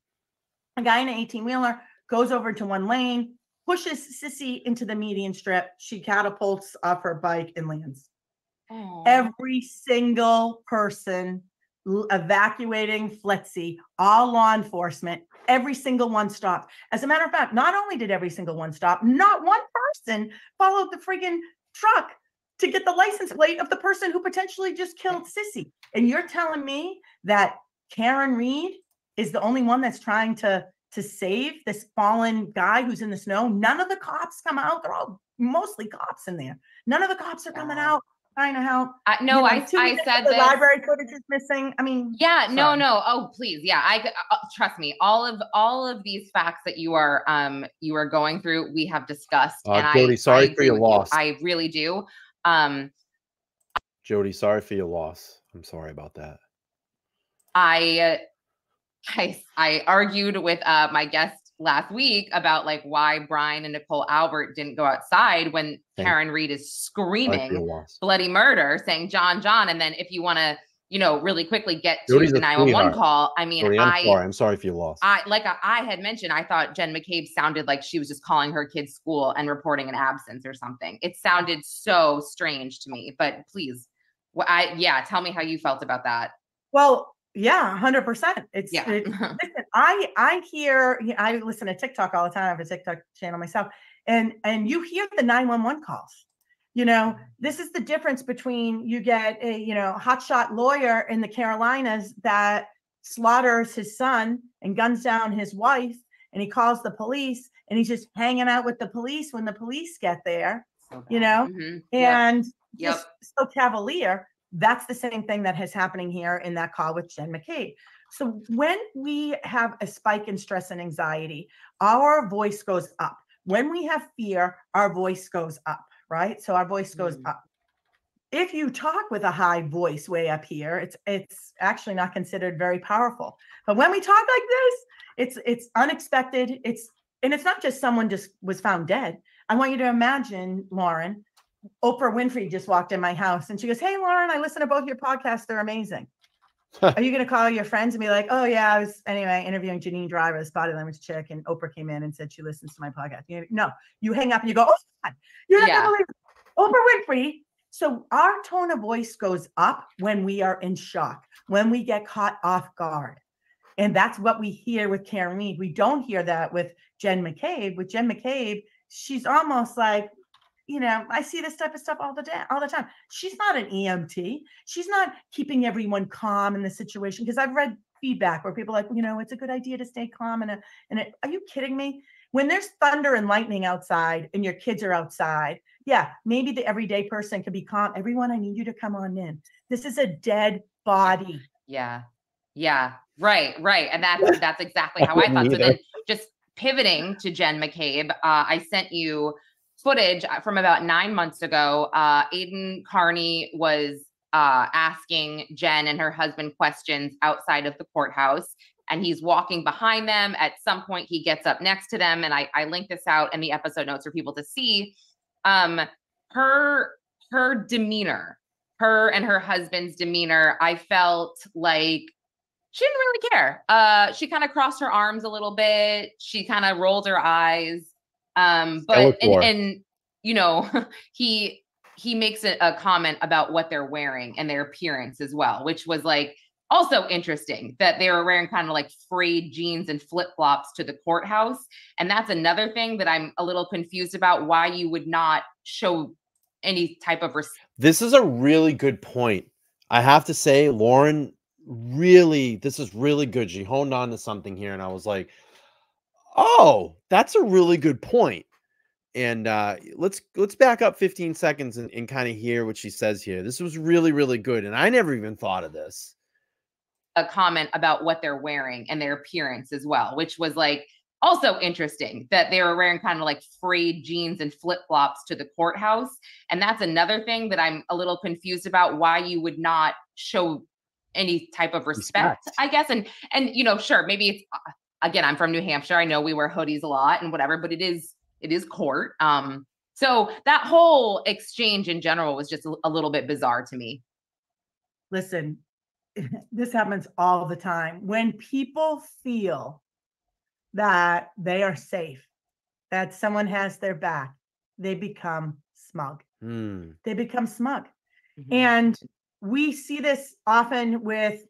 A guy in an 18 wheeler goes over to one lane, pushes Sissy into the median strip. She catapults off her bike and lands. Aww. Every single person evacuating FLETC, all law enforcement, every single one stopped. As a matter of fact, not only did every single one stop, not one person followed the friggin' truck to get the license plate of the person who potentially just killed Sissy. And you're telling me that Karen Read is the only one that's trying to to save this fallen guy who's in the snow. None of the cops come out. They're all mostly cops in there. None of the cops are coming out trying to help. Uh, no, you know, I, I said the this. library footage is missing. I mean, yeah, sorry. no, no. Oh, please, yeah. I uh, uh, trust me. All of all of these facts that you are um you are going through, we have discussed. Uh, and Jody, I, sorry I for your loss. You. I really do. Um, Jody, sorry for your loss. I'm sorry about that. I I I argued with uh my guest last week about like why Brian and Nicole Albert didn't go outside when Thank Karen Read is screaming bloody murder, saying John, John. And then if you want to, you know, really quickly get to Jody's the 911 call, I mean, Jody, I'm I, sorry. I'm sorry if you lost. I like I, I, had mentioned, I thought Jen McCabe sounded like she was just calling her kid's school and reporting an absence or something. It sounded so strange to me, but please, well, I, yeah, tell me how you felt about that. Well, yeah, hundred percent. It's yeah. It, listen, I I hear I listen to TikTok all the time. I have a TikTok channel myself, and and you hear the nine one one calls. You know, mm-hmm. this is the difference between you get a you know hotshot lawyer in the Carolinas that slaughters his son and guns down his wife, and he calls the police, and he's just hanging out with the police when the police get there. So you know, mm-hmm. and yep. just so cavalier that's the same thing that is happening here in that call with Jen McCabe. So when we have a spike in stress and anxiety, our voice goes up. When we have fear, our voice goes up, right? So our voice goes mm. up. If you talk with a high voice way up here, it's it's actually not considered very powerful. But when we talk like this, it's it's unexpected. It's and it's not just someone just was found dead. I want you to imagine, Lauren, Oprah Winfrey just walked in my house and she goes, Hey, Lauren, I listen to both your podcasts. They're amazing. Are you going to call your friends and be like, Oh, yeah, I was anyway interviewing Janine Driver, this body language chick, and Oprah came in and said she listens to my podcast? You know, no, you hang up and you go, Oh, God, you're not yeah. going to believe Oprah Winfrey. So our tone of voice goes up when we are in shock, when we get caught off guard. And that's what we hear with Karen Read. We don't hear that with Jen McCabe. With Jen McCabe, she's almost like, you know, I see this type of stuff all the day, all the time. She's not an EMT. She's not keeping everyone calm in the situation because I've read feedback where people are like, you know, it's a good idea to stay calm and a and it, are you kidding me? When there's thunder and lightning outside and your kids are outside, yeah, maybe the everyday person can be calm. Everyone, I need you to come on in. This is a dead body. Yeah. Yeah. Right. Right. And that's that's exactly how I thought. So then just pivoting to Jen McCabe, uh, I sent you footage uh, from about nine months ago. Uh, Aidan Kearney was uh, asking Jen and her husband questions outside of the courthouse. And he's walking behind them. At some point, he gets up next to them. And I, I link this out in the episode notes for people to see. Um, her her demeanor, her and her husband's demeanor, I felt like she didn't really care. Uh, she kind of crossed her arms a little bit. She kind of rolled her eyes. Um, but and, and you know, he he makes a, a comment about what they're wearing and their appearance as well, which was like also interesting that they were wearing kind of like frayed jeans and flip flops to the courthouse. And that's another thing that I'm a little confused about why you would not show any type of respect. This is a really good point. I have to say, Lauren, really, this is really good. She honed on to something here, and I was like, oh, that's a really good point. And uh, let's let's back up 15 seconds and, and kind of hear what she says here. This was really, really good. And I never even thought of this. A comment about what they're wearing and their appearance as well, which was like also interesting that they were wearing kind of like frayed jeans and flip flops to the courthouse. And that's another thing that I'm a little confused about why you would not show any type of respect, respect, I guess. And and you know, sure, maybe it's uh, again, I'm from New Hampshire. I know we wear hoodies a lot and whatever, but it is it is court. Um, so that whole exchange in general was just a, a little bit bizarre to me. Listen, this happens all the time. When people feel that they are safe, that someone has their back, they become smug. Mm. They become smug. Mm-hmm. And we see this often with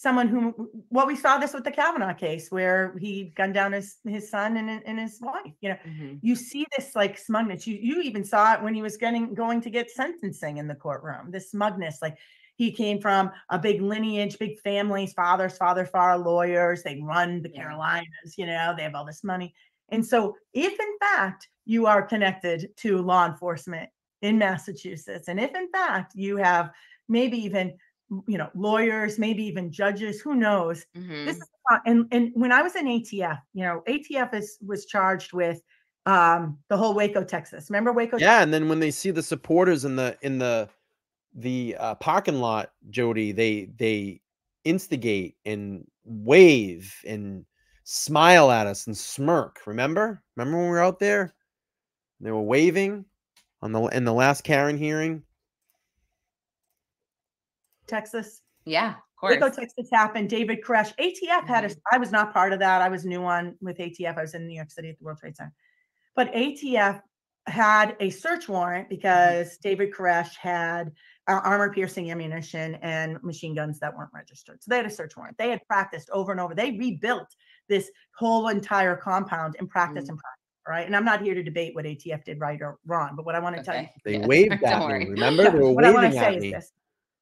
someone who well we saw this with the kavanaugh case where he gunned down his his son and, and his wife you know mm-hmm. you see this like smugness you you even saw it when he was getting going to get sentencing in the courtroom this smugness like he came from a big lineage big families fathers father father lawyers they run the yeah. carolinas you know they have all this money and so if in fact you are connected to law enforcement in massachusetts and if in fact you have maybe even you know lawyers maybe even judges who knows? Mm-hmm. this is and and when i was in atf you know atf is was charged with um the whole waco texas. Remember waco yeah texas? and then when they see the supporters in the in the the uh, parking lot jody they they instigate and wave and smile at us and smirk. Remember? Remember when we were out there? They were waving on the in the last karen hearing Texas. Yeah, of course. Waco, Texas happened. David Koresh. ATF had a, mm-hmm. I was not part of that. I was new on with ATF. I was in New York City at the World Trade Center. But ATF had a search warrant mm-hmm. because mm-hmm. David Koresh had uh, armor piercing ammunition and machine guns that weren't registered. So they had a search warrant. They had practiced over and over. They rebuilt this whole entire compound and practice mm-hmm. and practice. Right. And I'm not here to debate what ATF did right or wrong, but what I want to okay. tell you. They yeah. waved at me. Remember? Yeah. They were what waving I want to say is this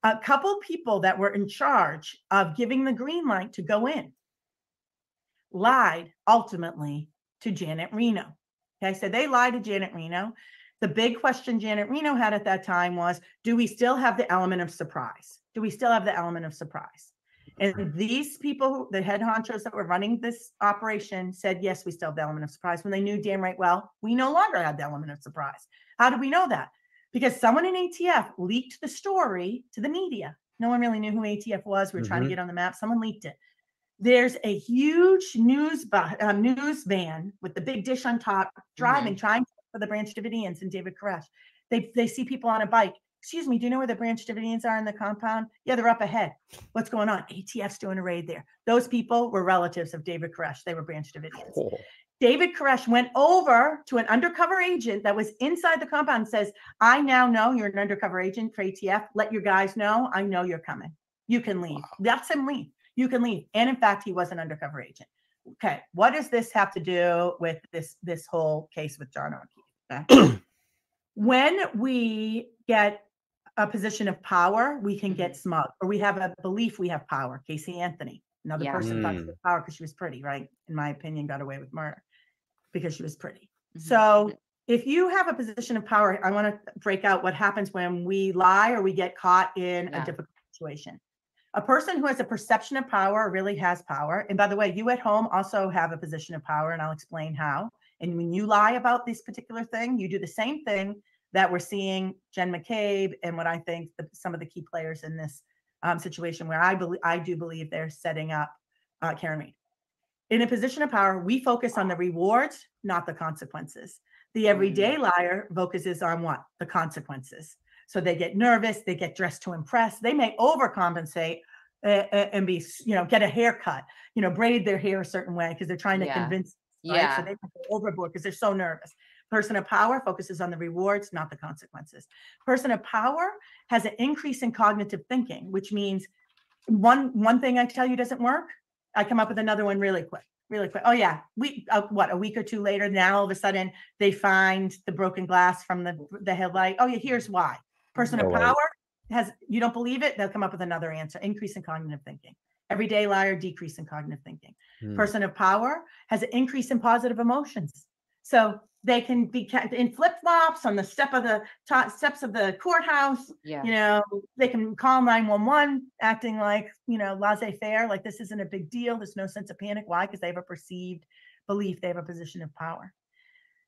a couple people that were in charge of giving the green light to go in lied ultimately to Janet Reno. Okay, so they lied to Janet Reno. The big question Janet Reno had at that time was do we still have the element of surprise? Do we still have the element of surprise? And these people, the head honchos that were running this operation, said, yes, we still have the element of surprise when they knew damn right well we no longer had the element of surprise. How do we know that? Because someone in ATF leaked the story to the media. No one really knew who ATF was. We were mm-hmm. trying to mm-hmm. get on the map. Someone leaked it. There's a huge news uh, news van with the big dish on top, driving, mm-hmm. trying for the Branch Davidians and David Koresh. They they see people on a bike. Excuse me, do you know where the Branch Davidians are in the compound? Yeah, they're up ahead. What's going on? ATF's doing a raid there. Those people were relatives of David Koresh. They were Branch Davidians. Oh. David Koresh went over to an undercover agent that was inside the compound and says, I now know you're an undercover agent for ATF. Let your guys know. I know you're coming. You can leave. Wow. That's him leave. You can leave. And in fact, he was an undercover agent. okay, what does this have to do with this this whole case with John O'Keefe? Okay. when we get a position of power, we can get smug, or we have a belief we have power. Casey Anthony, another Yeah. person thought she Mm. had power because she was pretty, right? In my opinion, got away with murder because she was pretty. Mhm. So if you have a position of power, I want to break out what happens when we lie or we get caught in Yeah. a difficult situation. A person who has a perception of power really has power. And by the way, you at home also have a position of power, and I'll explain how. And when you lie about this particular thing, you do the same thing that we're seeing Jen McCabe and what I think the, some of the key players in this um, situation, where I believe I do believe they're setting up uh, Karen Read. In a position of power, we focus on the rewards, not the consequences. The everyday liar focuses on what? The consequences. So they get nervous, they get dressed to impress, they may overcompensate uh, uh, and be, you know, get a haircut, you know, braid their hair a certain way because they're trying to Yeah. convince, right? Yeah. So they go overboard because they're so nervous. Person of power focuses on the rewards, not the consequences. Person of power has an increase in cognitive thinking, which means one one thing I tell you doesn't work, I come up with another one really quick, really quick. Oh yeah, we uh, what a week or two later, now all of a sudden they find the broken glass from the the headlight. Oh yeah, here's why. Person of power has you don't believe it, they'll come up with another answer. Increase in cognitive thinking. Everyday liar, decrease in cognitive thinking. Hmm. Person of power has an increase in positive emotions. So they can be in flip flops on the step of the top steps of the courthouse Yeah. you know, they can call 911 acting like, you know, laissez faire, like this isn't a big deal. There's no sense of panic. Why? Because they have a perceived belief they have a position of power.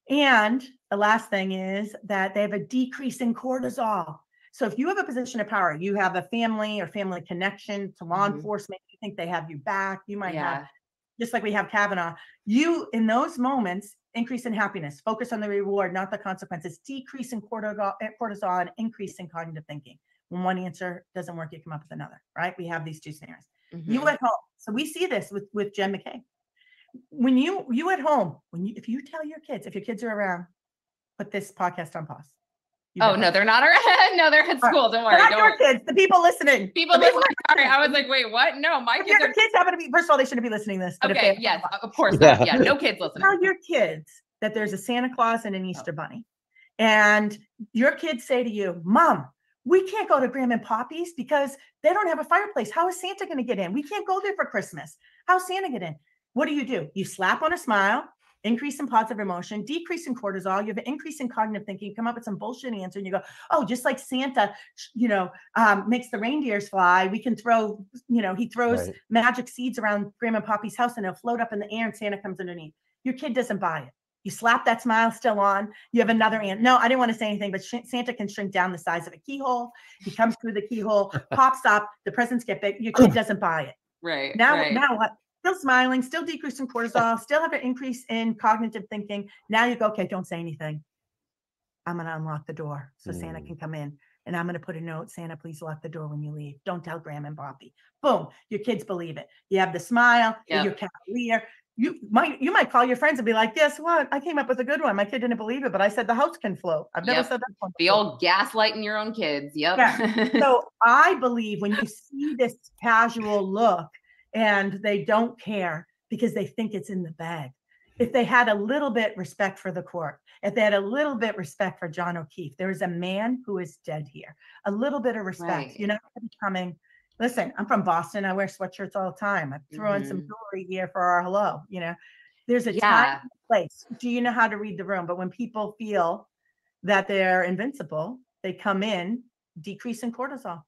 And the last thing is that they have a decrease in cortisol. So if you have a position of power, you have a family or family connection to law Mhm. enforcement, you think they have you back, you might have just like we have Kavanaugh, you in those moments increase in happiness, focus on the reward, not the consequences, decrease in cortisol, eh, cortisol and increase in cognitive thinking. When one answer doesn't work, you come up with another, right? We have these two scenarios. You Mhm. at home. So we see this with, with Jen McCabe. When you you at home, when you if you tell your kids, if your kids are around, put this podcast on pause. You Oh no, they're not around. no, they're at school. Don't worry. not Don't your worry. kids, the people listening. People listening. Sorry, I was like, wait, what? No, my If kids your are. kids happen to be, first of all, they shouldn't be listening to this. But if Okay. they, Yes, of course. Yeah. Yeah. No kids listening. tell your kids that there's a Santa Claus and an Easter Bunny, and your kids say to you, "Mom, we can't go to Graham and Poppy's because they don't have a fireplace. How is Santa going to get in? We can't go there for Christmas. How's Santa get in?" What do you do? You slap on a smile, increase in positive emotion, decrease in cortisol. You have an increase in cognitive thinking. You come up with some bullshit answer, and you go, "Oh, just like Santa, you know, um, makes the reindeers fly. We can throw, you know, he throws Right. magic seeds around Grandma and Poppy's house, and it'll float up in the air, and Santa comes underneath." Your kid doesn't buy it. You slap that smile still on. You have another answer. No, I didn't want to say anything, but sh- Santa can shrink down the size of a keyhole. He comes through the keyhole, pops up. The presents get big. Your kid doesn't buy it. Right. Now, right. now what? Still smiling, still decreasing cortisol, still have an increase in cognitive thinking. Now you go, okay, don't say anything. I'm going to unlock the door so Santa Mm. can come in. And I'm going to put a note Santa, please lock the door when you leave. Don't tell Graham and Poppy. Boom. Your kids believe it. You have the smile, Yep. you're cavalier. You might you might call your friends and be like, guess what? I came up with a good one. My kid didn't believe it, but I said the house can float. I've never Yep. said that one. the before." old gaslighting your own kids. Yep. so I believe when you see this casual look and they don't care because they think it's in the bag. If they had a little bit respect for the court, if they had a little bit respect for John O'Keefe, there is a man who is dead here. A little bit of respect. Right. You're not becoming. Listen, I'm from Boston. I wear sweatshirts all the time. I throw in some mm-hmm. jewelry here for our hello. You know, there's a time Yeah. and place. Do you know how to read the room? But when people feel that they're invincible, they come in, decrease in cortisol.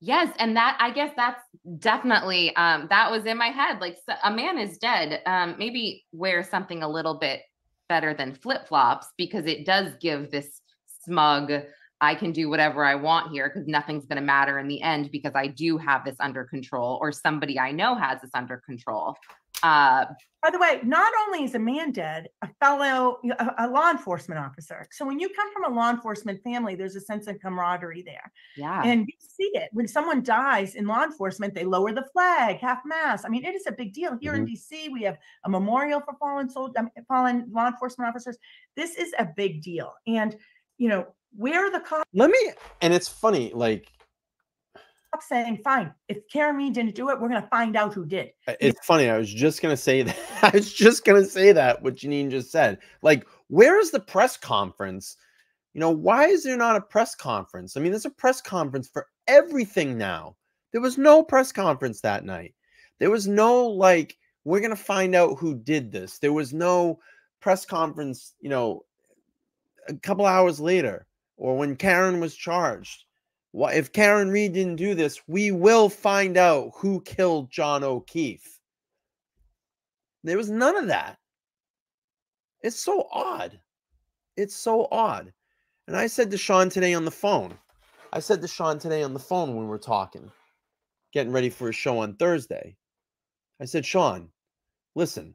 Yes, and that I guess that's definitely um that was in my head. Like so- a man is dead. Um maybe wear something a little bit better than flip-flops because it does give this smug I can do whatever I want here because nothing's going to matter in the end because I do have this under control or somebody I know has this under control. Uh By the way, not only is a man dead, a fellow, a, a law enforcement officer. So when you come from a law enforcement family, there's a sense of camaraderie there. yeah. And you see it when someone dies in law enforcement, they lower the flag, half mast. I mean, it is a big deal. Here in DC, we have a memorial for fallen soldiers, fallen law enforcement officers. This is a big deal. And, you know, where are the cops Let me, and it's funny, like, talk saying, fine, if Karen Read didn't do it, we're going to find out who did. It's funny. I was just gonna say that. I was just gonna say that what Janine just said. Like, where is the press conference? You know, why is there not a press conference? I mean, there's a press conference for everything now. There was no press conference that night. There was no like, we're gonna find out who did this. There was no press conference. You know, a couple hours later, or when Karen was charged. What if Karen Read didn't do this? We will find out who killed John O'Keefe. There was none of that. It's so odd. It's so odd. And I said to Sean today on the phone, I said to Sean today on the phone when we were talking, getting ready for a show on Thursday. I said, Sean, listen,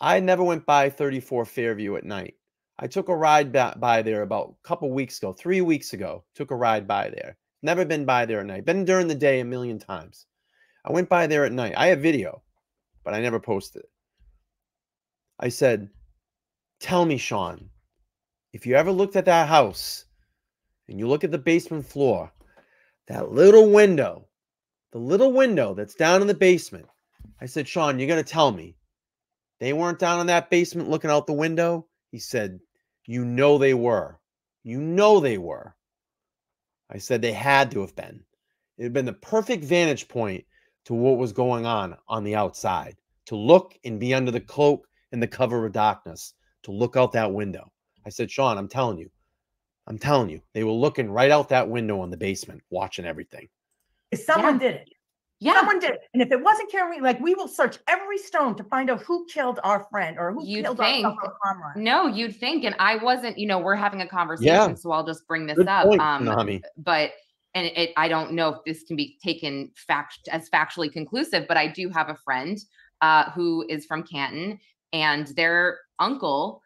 I never went by 34 Fairview at night. I took a ride by there about a couple weeks ago, three weeks ago. Took a ride by there. Never been by there at night. Been during the day a million times. I went by there at night. I have video, but I never posted it. I said, Tell me, Sean, if you ever looked at that house and you look at the basement floor, that little window, the little window that's down in the basement, I said, Sean, you're going to tell me they weren't down in that basement looking out the window? He said, You know they were. You know they were. I said they had to have been. It had been the perfect vantage point to what was going on on the outside to look and be under the cloak and the cover of darkness, to look out that window. I said, Sean, I'm telling you, I'm telling you, they were looking right out that window in the basement, watching everything. If someone did it. Yeah. Someone did it. And if it wasn't Karen Read, like we will search every stone to find out who killed our friend or who You'd killed think. our fellow comrade. No, you'd think, and I wasn't. You know, we're having a conversation, so I'll just bring this Good up. point, um, Nami. but and it, I don't know if this can be taken fact as factually conclusive, but I do have a friend uh, who is from Canton, and their uncle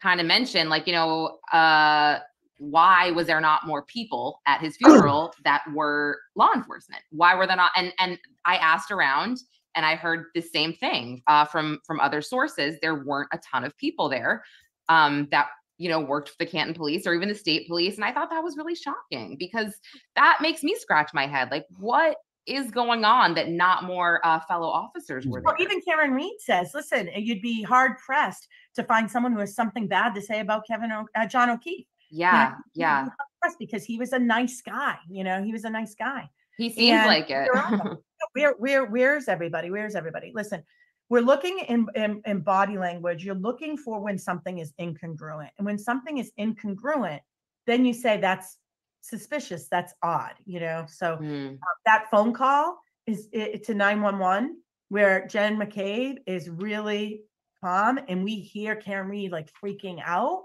kind of mentioned, like, you know, uh, why was there not more people at his funeral that were law enforcement? Why were there not? And and I asked around, and I heard the same thing uh, from from other sources. There weren't a ton of people there um, that you know worked for the Canton police or even the state police, and I thought that was really shocking because that makes me scratch my head. Like, what is going on that not more uh, fellow officers were there? Well, even Karen Read says, listen, you'd be hard pressed to find someone who has something bad to say about Kevin o- uh, John O'Keefe. Yeah, yeah. because he was a nice guy. You know, he was a nice guy. He seems And like it. where where where's everybody where's everybody listen we're looking in, in in body language you're looking for when something is incongruent and when something is incongruent then you say that's suspicious that's odd you know so Hmm. uh, that phone call is it, to 911 where jen mccabe is really calm and we hear karen read like freaking out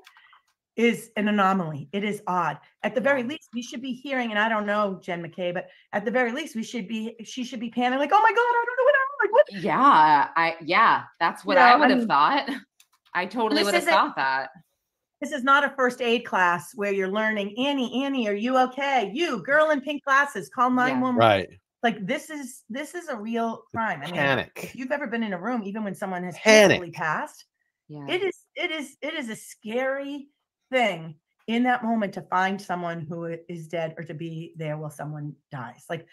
is an anomaly. It is odd. At the very least, we should be hearing, and I don't know Jen McCabe, but at the very least, we should be, she should be panicking, like, oh my God, I don't know what I'm like. What? Yeah, I yeah, that's what know, I I would have mean, thought. I totally would have thought that. This is not a first aid class where you're learning, Annie, Annie, are you okay? You, girl in pink glasses, call 911. Right. Like this is this is a real crime. I mean, Panic. if you've ever been in a room, even when someone has Panic. passed, Yeah. it is it is it is a scary thing in that moment to find someone who is dead or to be there while someone dies like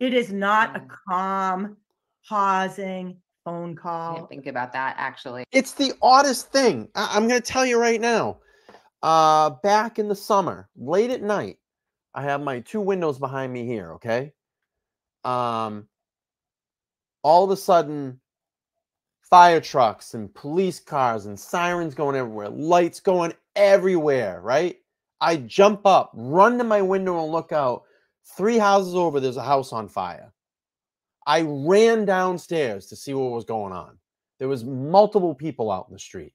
it is not a calm pausing phone I call didn't think about that actually. It's the oddest thing. I- I'm going to tell you right now. Uh, back in the summer, late at night, I have my two windows behind me here. Okay. Um, all of a sudden, fire trucks and police cars and sirens going everywhere, lights going everywhere. Right. I jump up, run to my window, and look out. Three houses over, there's a house on fire. I ran downstairs to see what was going on. There was multiple people out in the street.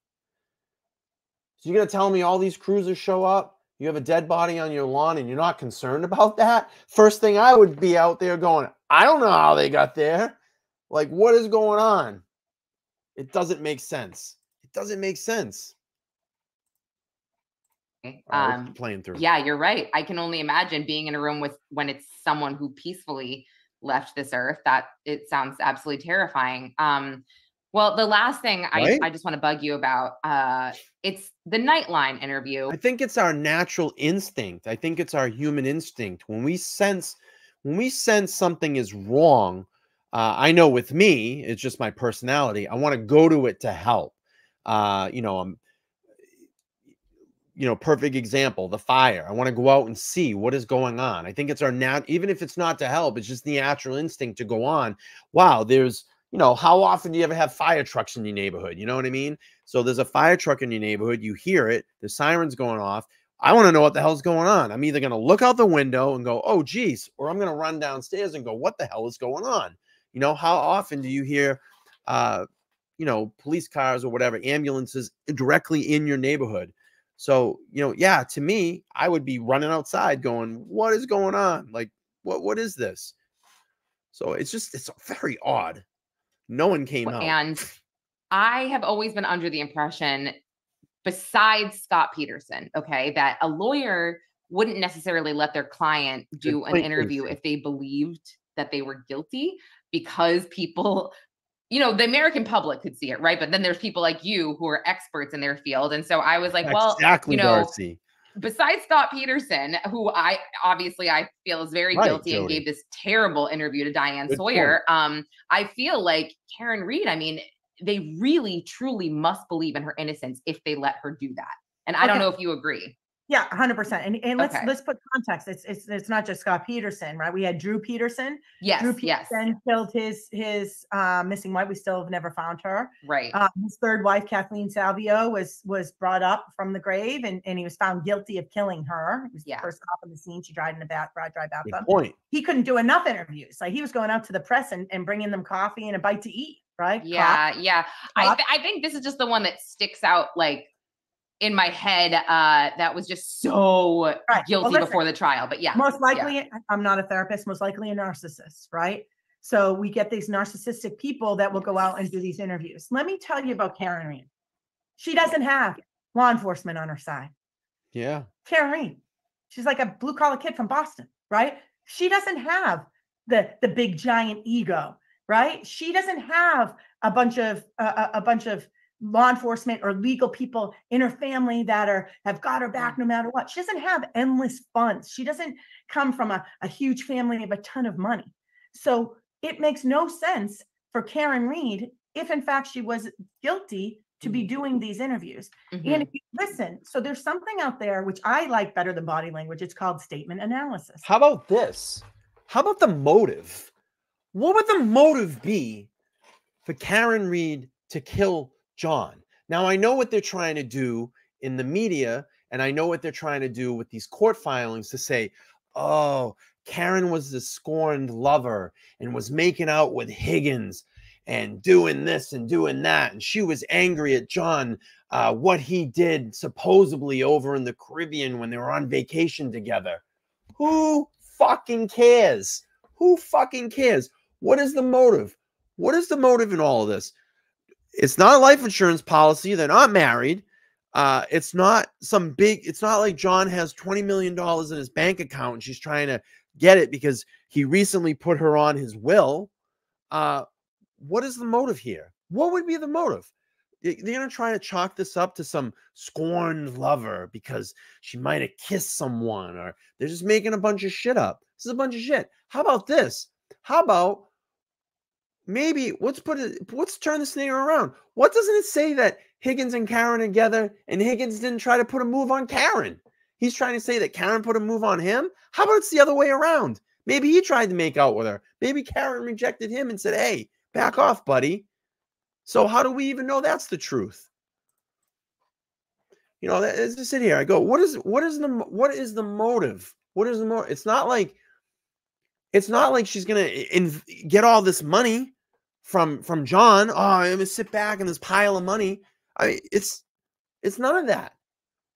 So you're gonna tell me all these cruisers show up? You have a dead body on your lawn and you're not concerned about that? First thing I would be out there going, I don't know how they got there. Like, what is going on? It doesn't make sense. It doesn't make sense. Okay, All right, Um, playing through. yeah, you're right. I can only imagine being in a room with when it's someone who peacefully left this earth. That it sounds absolutely terrifying. Um, well, the last thing I, I just want to bug you about, uh, it's the Nightline interview. I think it's our natural instinct. I think it's our human instinct. When we sense when we sense something is wrong, uh, I know with me, it's just my personality. I want to go to it to help. Uh, you know, I'm, you know, perfect example, the fire. I want to go out and see what is going on. I think it's our nat, even if it's not to help, it's just the natural instinct to go on. Wow, there's, you know, how often do you ever have fire trucks in your neighborhood? You know what I mean? So there's a fire truck in your neighborhood, you hear it, the sirens going off. I want to know what the hell's going on. I'm either going to look out the window and go, oh, geez, or I'm going to run downstairs and go, what the hell is going on? You know, how often do you hear, uh, you know, police cars or whatever, ambulances directly in your neighborhood? So, you know, yeah, to me, I would be running outside going, what is going on? Like, what what is this? So it's just it's very odd. No one came out. And I have always been under the impression, besides Scott Peterson, okay, that a lawyer wouldn't necessarily let their client do an interview if they believed that they were guilty because people you know the american public could see it right but then there's people like you who are experts in their field and so i was like well exactly, you know Darcy. besides Scott Peterson, who I obviously I feel is very Right, guilty and gave this terrible interview to Diane Good Sawyer, um, I feel like Karen Read, I mean, they really truly must believe in her innocence if they let her do that. And I don't know if you agree. Yeah, hundred percent. And and let's Okay. let's put context. It's it's it's not just Scott Peterson, right? We had Drew Peterson. Yes, Drew yes. Peterson killed his his uh, missing wife. We still have never found her. Right. Um, his third wife, Kathleen Savio, was was brought up from the grave, and, and he was found guilty of killing her. He was Yeah. the first cop on the scene. She died in a bath, dry, dry Good bathtub. point. He couldn't do enough interviews. Like he was going out to the press and, and bringing them coffee and a bite to eat. Right? Cop. Yeah, yeah. I th- I think this is just the one that sticks out like in my head uh that was just so Right. Well, guilty listen, before the trial. But yeah. most yeah. likely i'm not a therapist most likely a narcissist right so we get these narcissistic people that will go out and do these interviews let me tell you about karen read she doesn't have law enforcement on her side Yeah. karen read she's like a blue collar kid from boston right she doesn't have the the big giant ego right she doesn't have a bunch of uh, a a bunch of law enforcement or legal people in her family that are have got her back no matter what. She doesn't have endless funds. She doesn't come from a, a huge family of a ton of money. So it makes no sense for karen read if in fact she was guilty to be doing these interviews. Mhm. and if you listen so there's something out there which i like better than body language. It's called statement analysis. How about this? How about the motive? What would the motive be for Karen Read to kill John? Now, I know what they're trying to do in the media, and I know what they're trying to do with these court filings to say, oh, Karen was the scorned lover and was making out with Higgins and doing this and doing that. And she was angry at John, uh, what he did supposedly over in the Caribbean when they were on vacation together. Who fucking cares? Who fucking cares? What is the motive? What is the motive in all of this? It's not a life insurance policy. They're not married. Uh, it's not some big, it's not like John has $20 million in his bank account and she's trying to get it because he recently put her on his will. Uh, what is the motive here? What would be the motive? They- They're going to try to chalk this up to some scorned lover because she might have kissed someone, or they're just making a bunch of shit up. This is a bunch of shit. How about this? How about maybe let's put it, let's turn this thing around. What doesn't it say that Higgins and Karen are together and Higgins didn't try to put a move on Karen? He's trying to say that Karen put a move on him. How about it's the other way around? Maybe he tried to make out with her. Maybe Karen rejected him and said, Hey, back off, buddy. So how do we even know that's the truth? You know, as I sit here, I go, what is what is the what is the motive? What is the more? It's not like it's not like she's gonna in, get all this money from from John. Oh, I'm gonna sit back in this pile of money. I mean, it's it's none of that.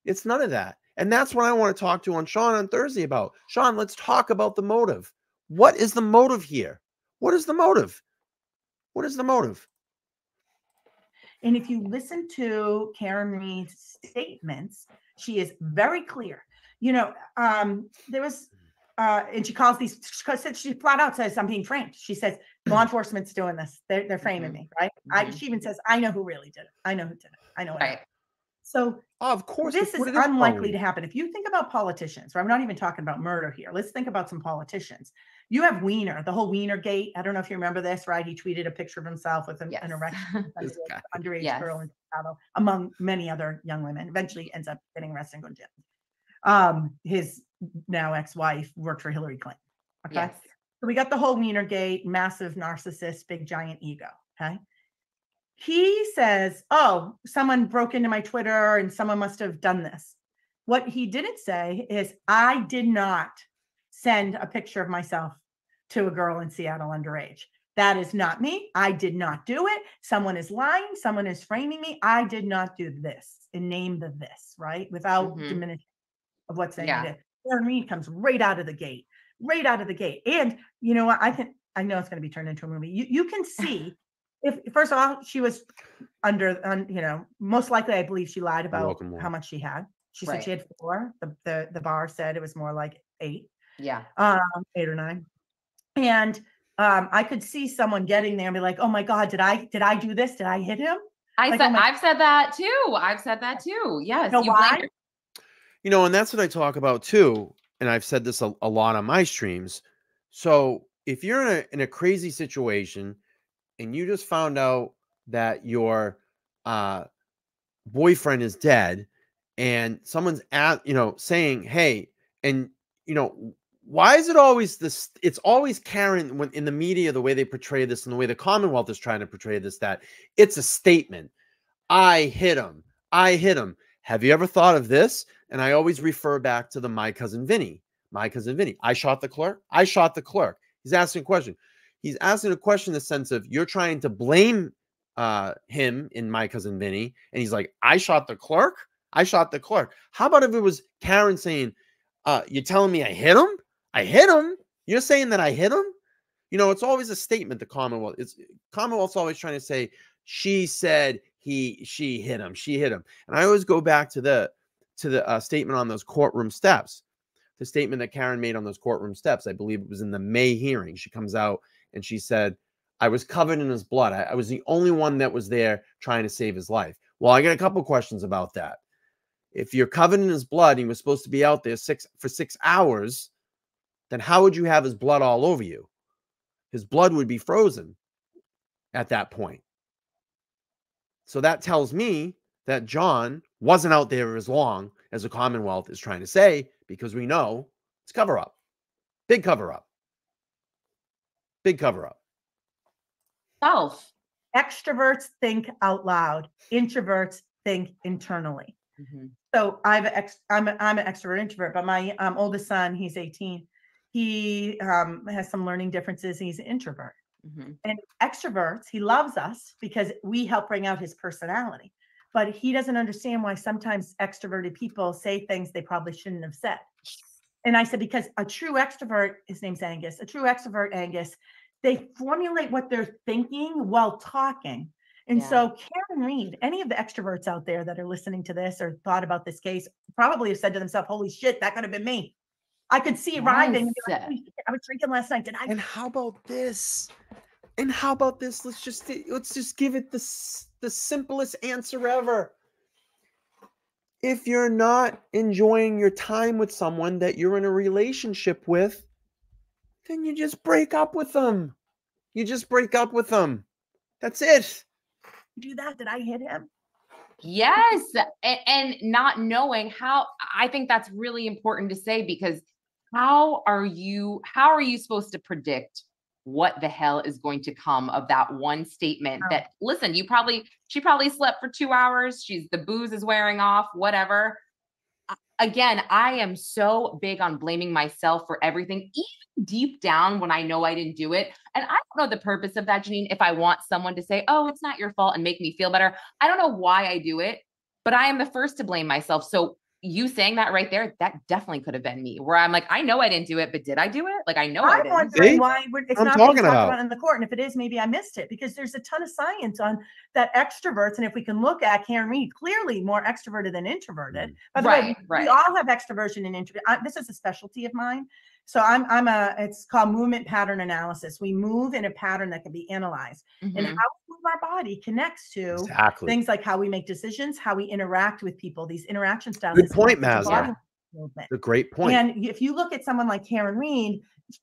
It's none of that. And that's what I want to talk to on Sean on Thursday about. Sean, let's talk about the motive. What is the motive here? What is the motive? What is the motive? And if you listen to Karen Read's statements, she is very clear. You know, um, there was, uh, and she calls these, she said- she flat out says, I'm being framed. She says, law enforcement's doing this. They're, they're framing me, right? I, Mhm. she even says, I know who really did it. I know who did it. I know it. Right. happened." So Oh, of course. this is unlikely to happen. If you think about politicians, right? I'm not even talking about murder here. Let's think about some politicians. You have Weiner, the whole Weiner gate. I don't know if you remember this, right? He tweeted a picture of himself with an, Yes. an erection under This guy. an underage Yes. girl in Chicago, among many other young women. Eventually ends up getting arrested and going to jail. Um, his now ex-wife worked for Hillary Clinton. Okay. Yes. So we got the whole Weiner gate, massive narcissist, big giant ego. Okay. He says, Oh, someone broke into my Twitter and someone must have done this. What he didn't say is, I did not send a picture of myself to a girl in Seattle underage. That is not me. I did not do it. Someone is lying. Someone is framing me. I did not do this and name the this, right? Without Mhm. diminishing of what's saying Yeah. it. Karen Read comes right out of the gate, right out of the gate. And you know what? I can I know it's going to be turned into a movie. You you can see if first of all she was under un, you know most likely I believe she lied about how much she had. She said she had four. The, the the bar said it was more like eight, Yeah. um, eight or nine. And um, I could see someone getting there and be like, "Oh my God, did I did I do this? Did I hit him?" I Like, said oh my- I've said that too. I've said that too. Yes. know you why? You know, and that's what I talk about too. And I've said this a, a lot on my streams. So if you're in a in a crazy situation and you just found out that your uh boyfriend is dead and someone's at you know saying hey and you know why is it always this it's always karen when in the media the way they portray this and the way the commonwealth is trying to portray this that it's a statement i hit him i hit him have you ever thought of this and i always refer back to the my cousin vinny my cousin vinny i shot the clerk i shot the clerk he's asking a question he's asking a question in the sense of you're trying to blame uh him in my cousin Vinny, and he's like, I shot the clerk. I shot the clerk. How about if it was Karen saying, uh, you're telling me I hit him? I hit him. You're saying that I hit him? You know, it's always a statement, the Commonwealth. It's Commonwealth's always trying to say, she said he she hit him, she hit him. And I always go back to the to the uh, statement on those courtroom steps. The statement that Karen made on those courtroom steps. I believe it was in the May hearing. She comes out and she said, I was covered in his blood. I, I was the only one that was there trying to save his life. Well, I got a couple questions about that. If you're covered in his blood and he was supposed to be out there six for six hours, then how would you have his blood all over you? His blood would be frozen at that point. So that tells me that John wasn't out there as long as the Commonwealth is trying to say, because we know it's cover up. Big cover up. Big cover up. Self. Extroverts think out loud. Introverts think internally. Mhm. So I've ex- I'm a, I'm an extrovert introvert, but my um, oldest son, he's 18. He um, has some learning differences. He's an introvert. Mhm. And extroverts, he loves us because we help bring out his personality. But he doesn't understand why sometimes extroverted people say things they probably shouldn't have said. And I said, because a true extrovert, his name's Angus, a true extrovert, Angus, they formulate what they're thinking while talking. And Yeah. so, Karen Read, any of the extroverts out there that are listening to this or thought about this case probably have said to themselves, Holy shit, that could have been me. I could see arriving. and be like, Yes. "Holy shit, I was drinking last night. Did I And how about this? And how about this? Let's just let's just give it the the simplest answer ever. If you're not enjoying your time with someone that you're in a relationship with, then you just break up with them. You just break up with them. That's it. do that? Did I hit him? Yes. And, and not knowing how, I think that's really important to say because how are you, how are you supposed to predict what the hell is going to come of that one statement Oh. that, listen, you probably, she probably slept for two hours. She's, the booze is wearing off, whatever. Again, I am so big on blaming myself for everything, even deep down when I know I didn't do it. And I don't know the purpose of that, Janine. If I want someone to say, oh, it's not your fault and make me feel better, I don't know why I do it, but I am the first to blame myself. So you saying that right there, that definitely could have been me, where I'm like, I know I didn't do it, but did I do it? Like, I know I I'm didn't. wondering See? why we're- it's I'm not talking about. about in the court. And if it is, maybe I missed it because there's a ton of science on that extroverts. And if we can look at Karen Read, clearly more extroverted than introverted. Mm. By the way, Right, we- right. we all have extroversion and introvert. This is a specialty of mine. So I'm I'm a it's called movement pattern analysis. We move in a pattern that can be analyzed, and Mhm. how we move our body connects to Exactly. things like how we make decisions, how we interact with people. These interaction styles. Good point, connected to Mazda. body movement. a great point. And if you look at someone like Karen Read,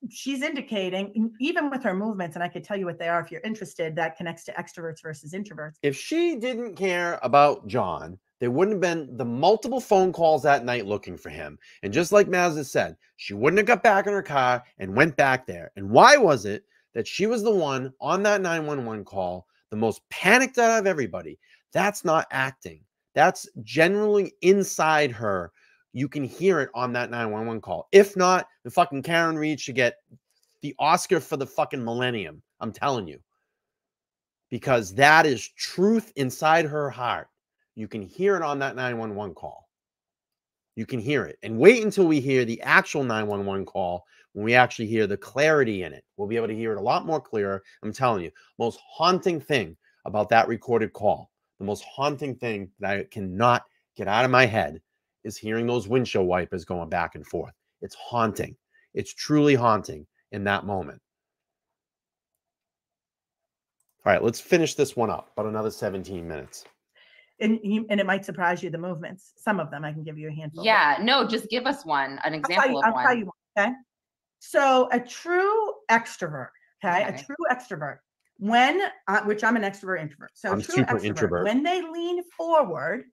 she's indicating, even with her movements, and I could tell you what they are if you're interested, that connects to extroverts versus introverts. If she didn't care about John, there wouldn't have been the multiple phone calls that night looking for him. And just like Mazda said, she wouldn't have got back in her car and went back there. And why was it that she was the one on that 911 call, the most panicked out of everybody? That's not acting. That's generally inside her. You can hear it on that 911 call. If not, the fucking Karen Read should get the Oscar for the fucking millennium. I'm telling you. Because that is truth inside her heart. You can hear it on that 911 call. You can hear it. And wait until we hear the actual 911 call when we actually hear the clarity in it. We'll be able to hear it a lot more clearer. I'm telling you, most haunting thing about that recorded call, the most haunting thing that I cannot get out of my head is hearing those windshield wipers going back and forth. It's haunting. It's truly haunting in that moment. All right, let's finish this one up, about another 17 minutes. And, you, and it might surprise you the movements. Some of them I can give you a handful. Yeah, no, just give us one, an I'll example you, of I'll one. tell you one. Okay. So a true extrovert, okay, a true extrovert, when uh, which I'm an extrovert introvert. So I'm true super extrovert, introvert. when they lean forward,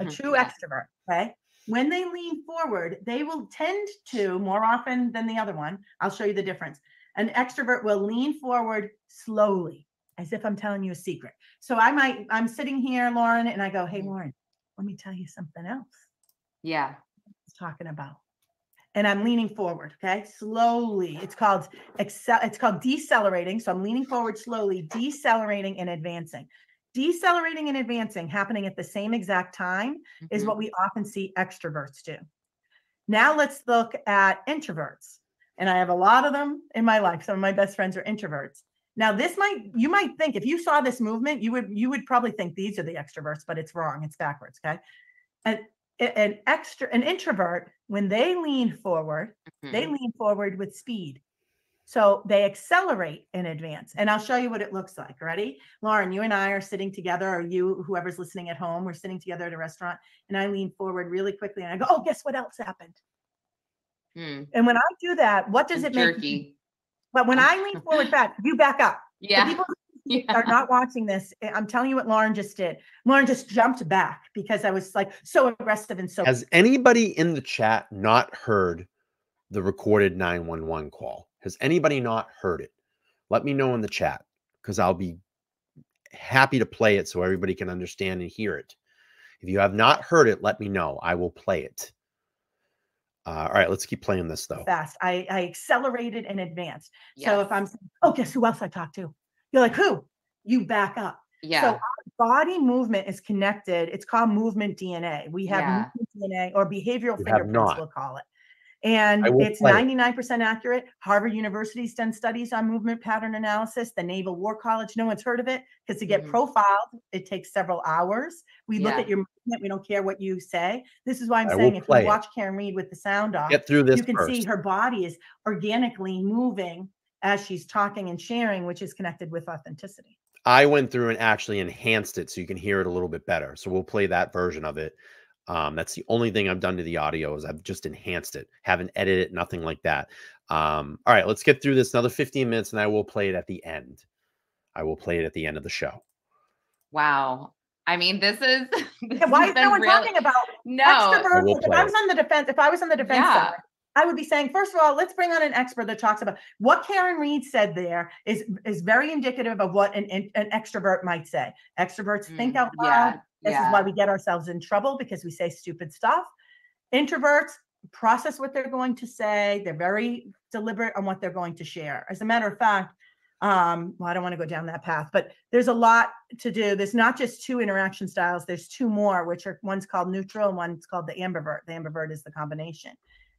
a true Yeah. extrovert, okay, when they lean forward, they will tend to more often than the other one. I'll show you the difference. An extrovert will lean forward slowly, as if I'm telling you a secret. So I might, I'm sitting here, Lauren, and I go, Hey, Lauren, let me tell you something else Yeah. is talking about. And I'm leaning forward, okay? Slowly. It's called excel it's called decelerating. So I'm leaning forward slowly, decelerating and advancing. Decelerating and advancing happening at the same exact time is Mhm. what we often see extroverts do. Now let's look at introverts. And I have a lot of them in my life. Some of my best friends are introverts. Now this might you might think if you saw this movement, you would you would probably think these are the extroverts, but it's wrong. It's backwards, okay? And an extra an introvert when they lean forward they Mhm. lean forward with speed so they accelerate in advance and i'll show you what it looks like ready lauren you and i are sitting together or you whoever's listening at home we're sitting together at a restaurant and i lean forward really quickly and i go oh guess what else happened Hmm. and when i do that what does it make Jerky. But when i lean forward fast you back up The Yeah. people Yeah. are not watching this eh, i'm telling you what lauren just did lauren just jumped back because i was like so aggressive and so Has anybody in the chat not heard the recorded 911 call? Has anybody not heard it? Let me know in the chat because I'll be happy to play it so everybody can understand and hear it. If you have not heard it, let me know. I will play it. Uh, all right, let's keep playing this though. fast. I, I accelerated and advanced. So if I'm saying, oh, guess who else I talked to? You're like, who? You back up. Yeah. So body movement is connected. It's called movement DNA. We have Yeah. movement DNA or behavioral You fingerprints, we'll call it. And it's 99% accurate. Harvard University's done studies on movement pattern analysis. The Naval War College, no one's heard of it because to get Mhm. profiled, it takes several hours. We look at your movement. We don't care what you say. This is why I'm I saying if play you it. watch Karen Read with the sound off, Get through this you can first. see her body is organically moving as she's talking and sharing, which is connected with authenticity. I went through and actually enhanced it so you can hear it a little bit better. So we'll play that version of it. Um, that's the only thing I've done to the audio is I've just enhanced it, haven't edited it, nothing like that. Um, all right, let's get through this another 15 minutes and I will play it at the end. I will play it at the end of the show. Wow. I mean, this is. This Yeah, why is no one really- talking about No. extroverts? will If play I it. was on the defense, if I was on the defense Yeah. side, I would be saying, first of all, let's bring on an expert that talks about what Karen Read said there is is very indicative of what an, an, an extrovert might say. Extroverts think Mm, out loud. Yeah. This yeah. is why we get ourselves in trouble because we say stupid stuff. Introverts process what they're going to say. They're very deliberate on what they're going to share. As a matter of fact, um, well, I don't want to go down that path, but there's a lot to do. There's not just two interaction styles. There's two more, which are one's called neutral and one's called the ambivert. The ambivert is the combination.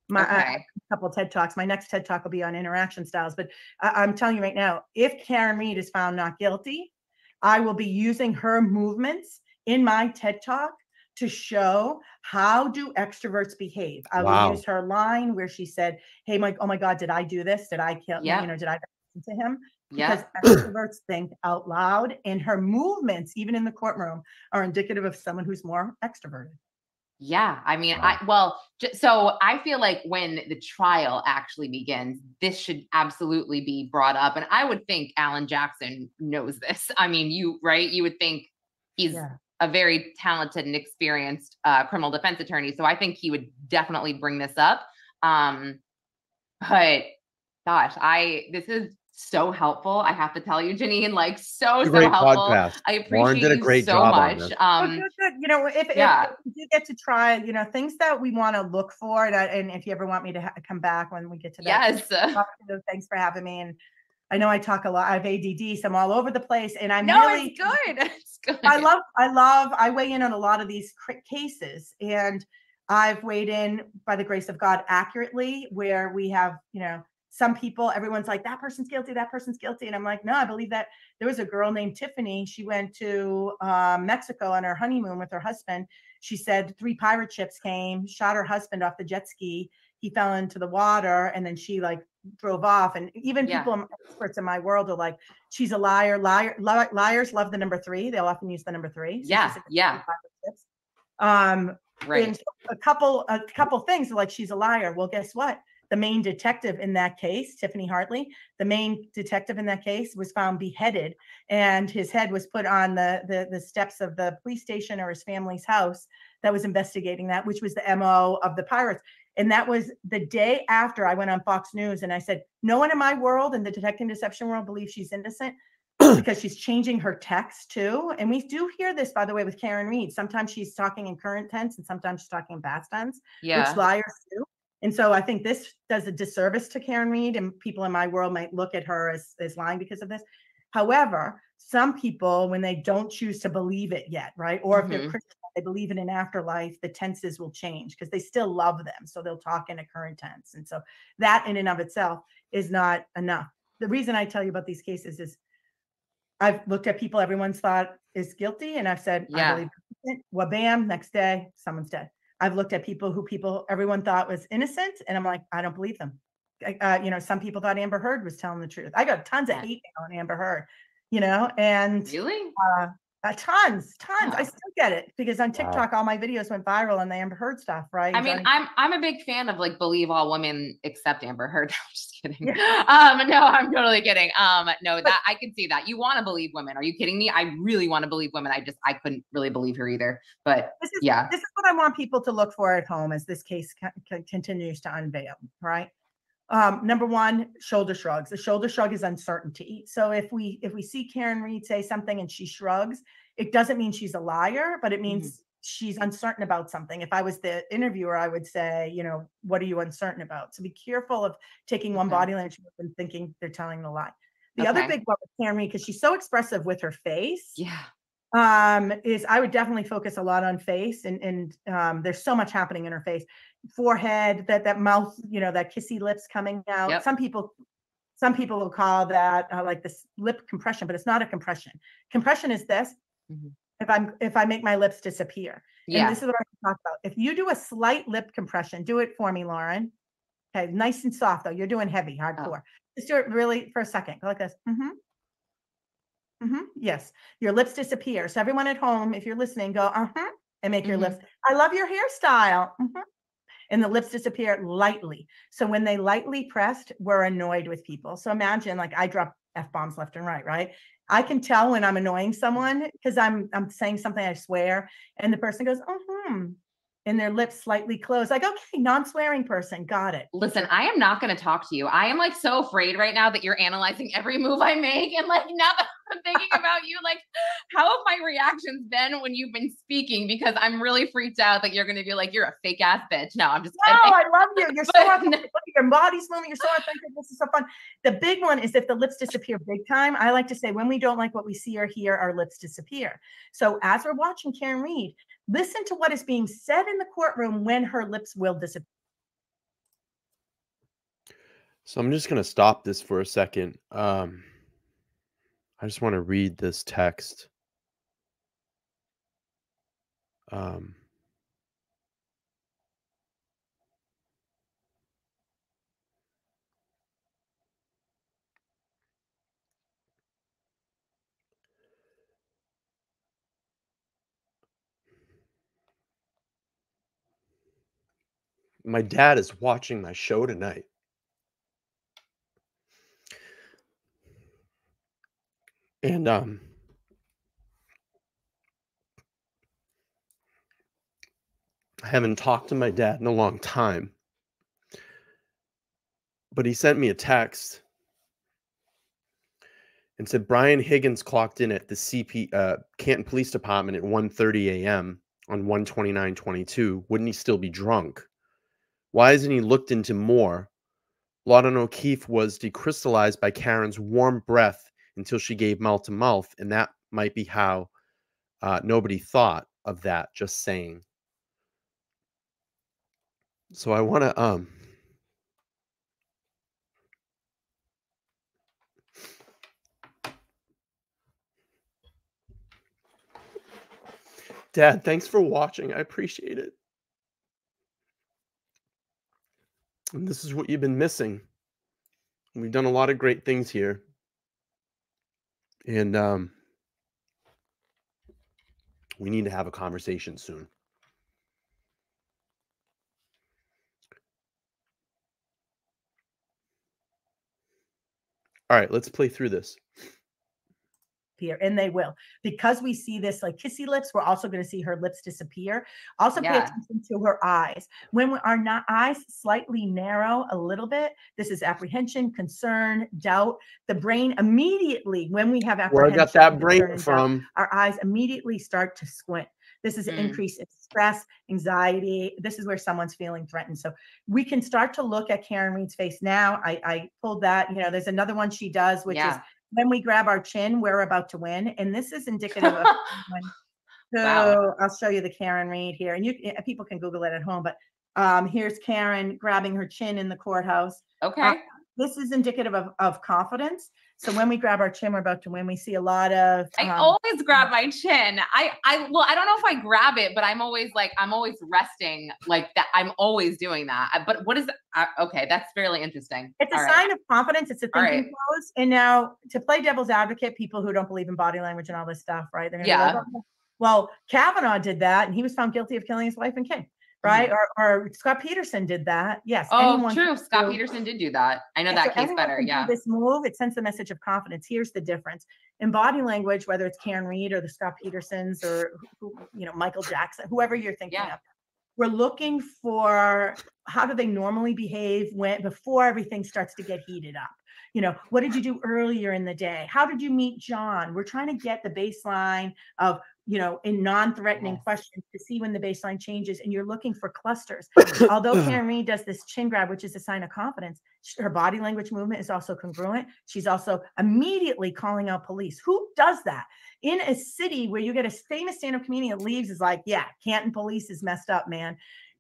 My Okay. a couple TED talks. My next TED talk will be on interaction styles. But I, I'm telling you right now, if Karen Read is found not guilty, I will be using her movements in my TED talk to show how do extroverts behave. I Wow. will use her line where she said, "Hey, Mike, oh my God, did I do this? Did I kill? Yeah. You know, did I listen to him?" Yeah. Because extroverts think out loud, and her movements, even in the courtroom, are indicative of someone who's more extroverted. Yeah, I mean, I well, j- so I feel like when the trial actually begins, this should absolutely be brought up, and I would think Alan Jackson knows this. I mean, you right? You would think he's Yeah. A very talented and experienced uh, criminal defense attorney, so I think he would definitely bring this up. Um, but gosh, I this is so helpful. I have to tell you, Janine, like so so great helpful. podcast. I appreciate Lauren did a you great so job on much. this. Oh, Um, good, good. You know, if, yeah. if we do get to try, you know, things that we want to look for, and, I, and if you ever want me to ha- come back when we get to that, yes. talk to you. thanks for having me. And I know I talk a lot. I have ADD, so I'm all over the place, and I'm no, really it's good. I love, I love, I weigh in on a lot of these cases, and I've weighed in by the grace of God accurately, where we have, you know, some people, everyone's like, that person's guilty, that person's guilty. And I'm like, no, I believe that there was a girl named Tiffany. She went to um, Mexico on her honeymoon with her husband. She said three pirate ships came, shot her husband off the jet ski. He fell into the water, and then she like drove off. And even Yeah. people, experts in my world, are like, she's a liar. Liar, li- liars love the number three. They'll often use the number three. So Yeah, yeah. three pirate ships. Um, Right. so a couple a couple things like she's a liar well guess what the main detective in that case tiffany hartley the main detective in that case was found beheaded and his head was put on the the, the steps of the police station or his family's house that was investigating that which was the mo of the pirates and that was the day after i went on fox news and i said no one in my world in the detecting deception world believes she's innocent because she's changing her text too. And we do hear this, by the way, with Karen Read. Sometimes she's talking in current tense and sometimes she's talking in past tense, Yeah. which liars do. And so I think this does a disservice to Karen Read, and people in my world might look at her as, as lying because of this. However, some people, when they don't choose to believe it yet, right? Or if they're Mhm. Christian, they believe in an afterlife, the tenses will change because they still love them. So they'll talk in a current tense. And so that in and of itself is not enough. The reason I tell you about these cases is I've looked at people everyone's thought is guilty, and I've said, Yeah. I believe innocent. Well, bam, next day, someone's dead. I've looked at people who people everyone thought was innocent, and I'm like, I don't believe them. Uh, you know, some people thought Amber Heard was telling the truth. I got tons of hate on Amber Heard, you know, and Really? uh, uh, tons, tons. I still get it because on Wow. TikTok, all my videos went viral and the Amber Heard stuff, right? I mean, I'm I'm a big fan of like believe all women except Amber Heard. I'm just kidding. Yeah. Um, no, I'm totally kidding. Um, no, that I can see that. You want to believe women? Are you kidding me? I really want to believe women. I just I couldn't really believe her either. But this is yeah. this is what I want people to look for at home as this case co- co- continues to unveil, right? Um, number one, shoulder shrugs. The shoulder shrug is uncertainty. So if we if we see Karen Read say something and she shrugs, it doesn't mean she's a liar, but it means she's uncertain about something. If I was the interviewer, I would say, you know, what are you uncertain about? So be careful of taking one Okay. body language and thinking they're telling the lie. The other big one with Karen Read, because she's so expressive with her face Yeah. um is i would definitely focus a lot on face and and um there's so much happening in her face forehead that that mouth you know that kissy lips coming out Yep. some people some people will call that uh, like this lip compression but it's not a compression compression is this Mhm. if i'm if i make my lips disappear Yeah. and this is what i talk about if you do a slight lip compression do it for me lauren okay nice and soft though you're doing heavy Oh. hardcore just do it really for a second go like this mm-hmm. Mm-hmm. Yes, your lips disappear. So everyone at home, if you're listening, go uh huh, and make your Mhm. lips. I love your hairstyle. mhm," And the lips disappear lightly. So when they lightly pressed, we're annoyed with people. So imagine like I drop f bombs left and right, right? I can tell when I'm annoying someone because I'm I'm saying something I swear, and the person goes, uh hmm, and their lips slightly closed. Like okay, non-swearing person, got it. Listen, I am not going to talk to you. I am like so afraid right now that you're analyzing every move I make. And like that I'm thinking about you, like, how have my reactions been when you've been speaking? Because I'm really freaked out that you're going to be like, you're a fake ass bitch. No, I'm just No, kidding. I love you. You're so authentic. Look at your body's moving. You're so authentic. This is so fun. The big one is if the lips disappear big time. I like to say when we don't like what we see or hear, our lips disappear. So as we're watching Karen Read, listen to what is being said in the courtroom when her lips will disappear. So I'm just going to stop this for a second. Um, I just want to read this text. Um, my dad is watching my show tonight. And um I haven't talked to my dad in a long time. But he sent me a text and said Brian Higgins clocked in at the CP uh, Canton Police Department at 1:30 a.m. on 12922. Wouldn't he still be drunk? Why hasn't he looked into more? Lawton O'Keefe was decrystallized by Karen's warm breath until she gave mouth to mouth, and that might be how uh, nobody thought of that. Just saying. So I want to um Dad, thanks for watching. I appreciate it. And this is what you've been missing. We've done a lot of great things here. And um we need to have a conversation soon. All right, let's play through this. Disappear and they will. Because we see this like kissy lips we're also going to see her lips disappear. Also pay attention to her eyes. When we- our not eyes slightly narrow a little bit this is apprehension concern doubt. The brain immediately when we have apprehension Where I got that brain and doubt, from. our eyes immediately start to squint. This is an Mm. increase in stress anxiety. This is where someone's feeling threatened. So we can start to look at karen read's face now. I i pulled that you know there's another one she does which is Yeah. When we grab our chin, we're about to win. And this is indicative of who Wow. I'll show you the Karen Read here. And you uh, people can Google it at home, but um, here's Karen grabbing her chin in the courthouse. Okay. Uh, this is indicative of, of confidence. So when we grab our chin, we're about to win. We see a lot of I um, always grab my chin. I, I, well, I don't know if I grab it, but I'm always like, I'm always resting like that. I'm always doing that. I- But what is, uh, okay, that's fairly interesting. It's a All right. sign of confidence. It's a thinking right. pose. And now to play devil's advocate, people who don't believe in body language and all this stuff, right? They're gonna Yeah. "Oh, well, Kavanaugh did that, and he was found guilty of killing his wife and kid, right? Mm. Or, or Scott Peterson did that. Yes. Oh, anyone true. Scott do- Peterson did do that. I know so that case better. Yeah. This move, it sends the message of confidence. Here's the difference in body language, whether it's Karen Read or the Scott Petersons or who- you know Michael Jackson, whoever you're thinking Yeah. of. We're looking for how do they normally behave when before everything starts to get heated up. You know, what did you do earlier in the day? How did you meet John? We're trying to get the baseline of you know in non-threatening questions to see when the baseline changes, and you're looking for clusters. Although Karen Read does this chin grab, which is a sign of confidence, her body language movement is also congruent. She's also immediately calling out police. Who does that in a city where you get a famous stand-up comedian leaves is like, yeah, Canton police is messed up, man.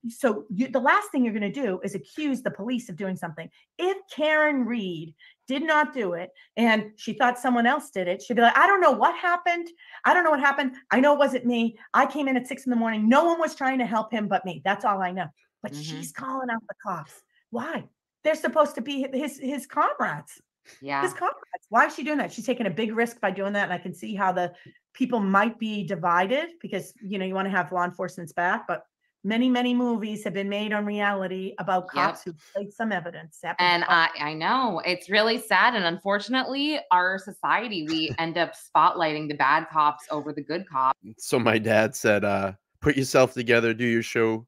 So you, the last thing you're going to do is accuse the police of doing something. If Karen Read did not do it and she thought someone else did it, she'd be like, I don't know what happened. I don't know what happened. I know it wasn't me. I came in at six in the morning. No one was trying to help him but me. That's all I know. But Mhm. she's calling out the cops. Why? They're supposed to be his his comrades. Yeah. His comrades. Why is she doing that? She's taking a big risk by doing that. And I can see how the people might be divided because you know you want to have law enforcement's back, but many, many movies have been made on reality about Yep. cops who played some evidence. Happens And I, I know it's really sad. And unfortunately, our society, we end up spotlighting the bad cops over the good cops. So my dad said, uh, put yourself together, do your show.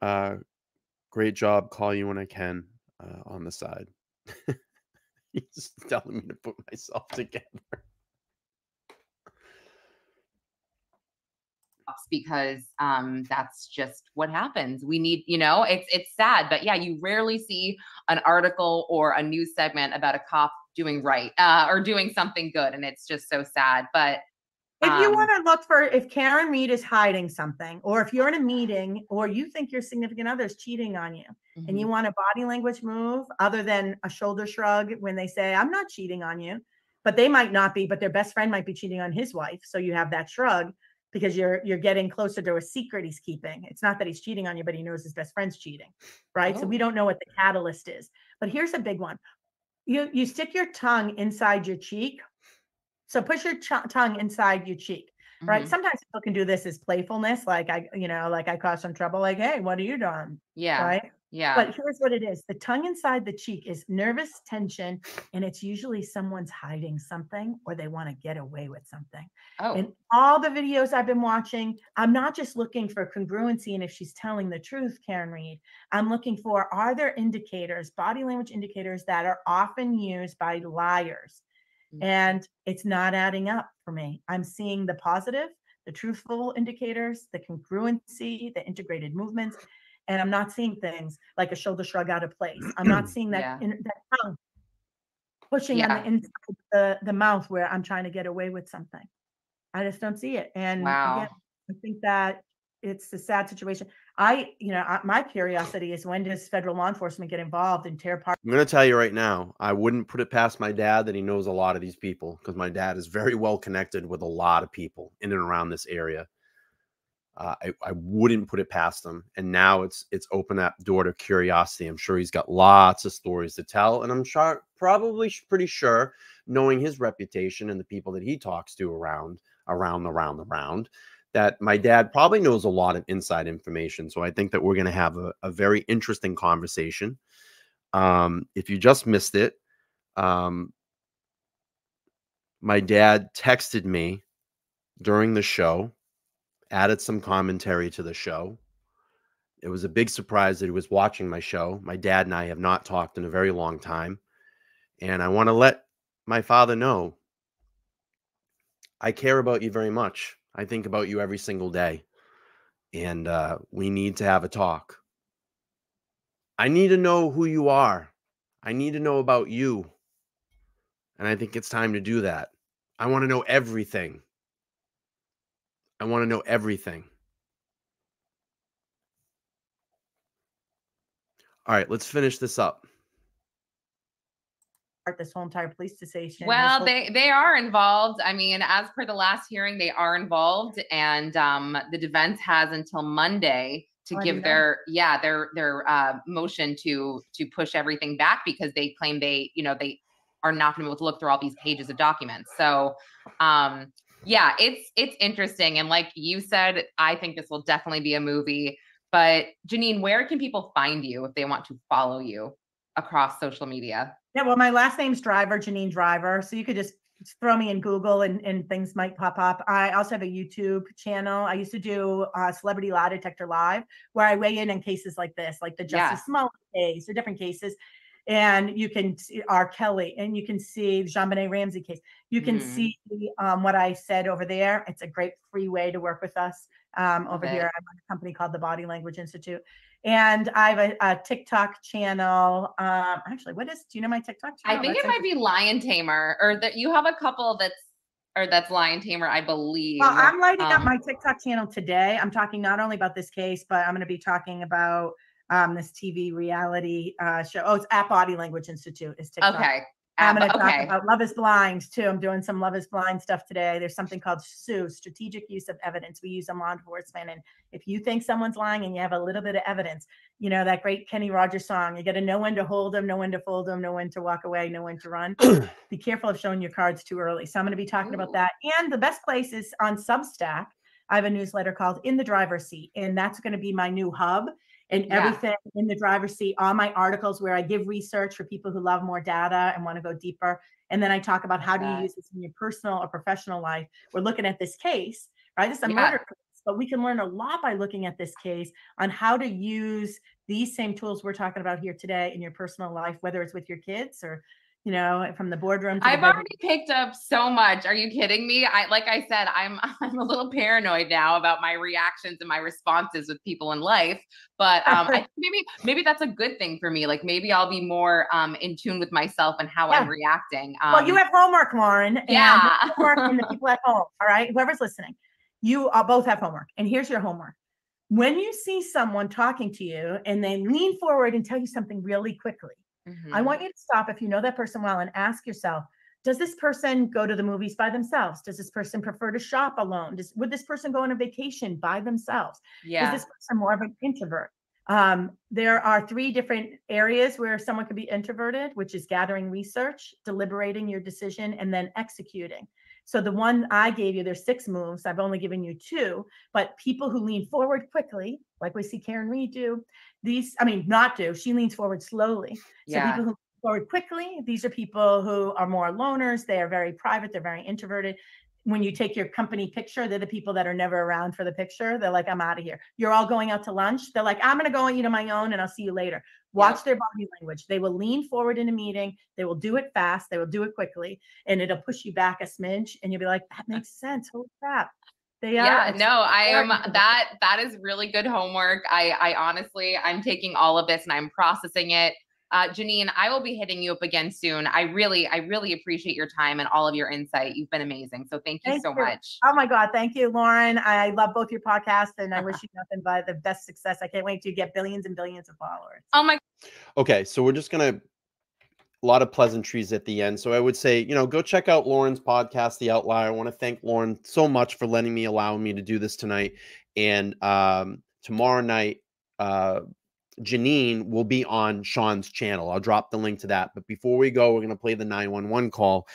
Uh, great job. Call you when I can uh, on the side. He's telling me to put myself together. Because um that's just what happens we need you know it's it's sad but yeah you rarely see an article or a news segment about a cop doing right uh or doing something good and it's just so sad but If you um, want to look for if Karen Read is hiding something, or if you're in a meeting, or you think your significant other is cheating on you, and mhm. you want a body language move other than a shoulder shrug when they say, I'm not cheating on you, but they might not be, but their best friend might be cheating on his wife. So you have that shrug because you're you're getting closer to a secret he's keeping. It's not that he's cheating on you, but he knows his best friend's cheating. Right. So Oh. we don't know what the catalyst is. But here's a big one. You you stick your tongue inside your cheek. So push your ch- tongue inside your cheek right? Mhm. Sometimes people can do this as playfulness, like I, you know, like I caused some trouble, like, hey, what are you doing? yeah Right. Yeah. But here's what it is the tongue inside the cheek is nervous tension, and it's usually someone's hiding something or they want to get away with something. oh. In all the videos I've been watching, I'm not just looking for congruency and if she's telling the truth, Karen Read. I'm looking for are there indicators, body language indicators that are often used by liars? Mhm. And it's not adding up for me. I'm seeing the positive, the truthful indicators, the congruency, the integrated movements, and I'm not seeing things like a shoulder shrug out of place. I'm not seeing that Yeah. in, that tongue pushing on the inside of the the mouth where I'm trying to get away with something. I just don't see it. And Wow. again, I think that it's a sad situation. I, you know, I, my curiosity is when does federal law enforcement get involved and tear apart I'm going to tell you right now, I wouldn't put it past my dad that he knows a lot of these people because my dad is very well connected with a lot of people in and around this area. Uh, I, I wouldn't put it past him. And now it's it's opened that door to curiosity. I'm sure he's got lots of stories to tell, and I'm sure probably pretty sure, knowing his reputation and the people that he talks to around around around around, that my dad probably knows a lot of inside information. So I think that we're going to have a, a very interesting conversation. Um, if you just missed it, um, my dad texted me during the show, added some commentary to the show. It was a big surprise that he was watching my show. My dad and I have not talked in a very long time. And I want to let my father know I care about you very much. I think about you every single day. And uh, we need to have a talk. I need to know who you are. I need to know about you. And I think it's time to do that. I want to know everything. I want to know everything. All right, let's finish this up. this whole entire police station. this Well, whole- they they are involved. I mean, as per the last hearing, they are involved, and um, the defense has until Monday to Oh, give their yeah their their uh, motion to to push everything back because they claim they you know they are not going to be able to look through all these pages of documents. So, um, yeah, it's it's interesting, and like you said, I think this will definitely be a movie. But Janine, where can people find you if they want to follow you across social media? Yeah, well, my last name's Driver, Janine Driver. So you could just throw me in Google and, and things might pop up. I also have a YouTube channel. I used to do uh, Celebrity Lie Detector Live, where I weigh in on cases like this, like the Jussie Yeah. Smollett case or different cases. And you can see R. Kelly and you can see JonBenét Ramsey case. You can Mhm. see um, what I said over there. It's a great free way to work with us um, over Okay. here. I'm on a company called the Body Language Institute. And I have a, a TikTok channel. Um, actually, what is? Do you know my TikTok I think That's it might be Lion Tamer, or that you have a couple that's or that's Lion Tamer, I believe. Well, I'm lighting up Um, my TikTok channel today. I'm talking not only about this case, but I'm going to be talking about um, this TV reality uh, show. Oh, it's at Body Language Institute. Is TikTok. Okay. I'm going to talk okay. about Love is Blind too. I'm doing some Love is Blind stuff today. There's something called SUE, Strategic Use of Evidence. We use in law enforcement. And if you think someone's lying and you have a little bit of evidence, you know, that great Kenny Rogers song, you got to know when to hold them, know when to fold them, know when to walk away, know when to run. be careful of showing your cards too early. So I'm going to be talking about that. And the best place is on Substack. I have a newsletter called In the Driver's Seat, and that's going to be my new hub and Yeah. everything in the driver's seat. All my articles where I give research for people who love more data and want to go deeper. And then I talk about how do you use this in your personal or professional life. We're looking at this case, right? This is a Yeah. murder case, but we can learn a lot by looking at this case on how to use these same tools we're talking about here today in your personal life, whether it's with your kids or, you know, from the boardroom. To I've bedroom. already picked up so much. Are you kidding me? I like I said, I'm I'm a little paranoid now about my reactions and my responses with people in life. But um, I think maybe maybe that's a good thing for me. Like maybe I'll be more um, in tune with myself and how I'm reacting. Um, well, you have homework, Lauren. Yeah. homework and the people at home. All right. Whoever's listening, you uh, both have homework. And here's your homework. When you see someone talking to you and they lean forward and tell you something really quickly, I mhm. want you to stop if you know that person well and ask yourself, does this person go to the movies by themselves? Does this person prefer to shop alone? Does, would this person go on a vacation by themselves? yeah. Is this person more of an introvert? Um, there are three different areas where someone could be introverted, which is gathering research, deliberating your decision, and then executing. So the one I gave you, there's six moves. I've only given you two, but people who lean forward quickly, like we see Karen Read do. These, I mean, not do. She leans forward slowly. So Yeah. people who move forward quickly, these are people who are more loners. They are very private. They're very introverted. When you take your company picture, they're the people that are never around for the picture. They're like, I'm out of here. You're all going out to lunch. They're like, I'm going to go and eat on my own and I'll see you later. Watch their body language. They will lean forward in a meeting. They will do it fast. They will do it quickly and it'll push you back a smidge. And you'll be like, that uh makes sense. Holy crap. They are. yeah it's no i am that that is really good homework i i honestly i'm taking all of this and i'm processing it uh janine i will be hitting you up again soon i really i really appreciate your time and all of your insight you've been amazing so thank you Thank so you. much Oh my God. Thank you, Lauren. I love both your podcasts and I wish you nothing but the best success. I can't wait to get billions and billions of followers. oh my Okay, so we're just gonna a lot of pleasantries at the end. So I would say, you know, go check out Lauren's podcast, The Outlier. I want to thank Lauren so much for letting me, allowing me to do this tonight. And um, tomorrow night, uh, Janine will be on Sean's channel. I'll drop the link to that. But before we go, we're gonna play the 911 call.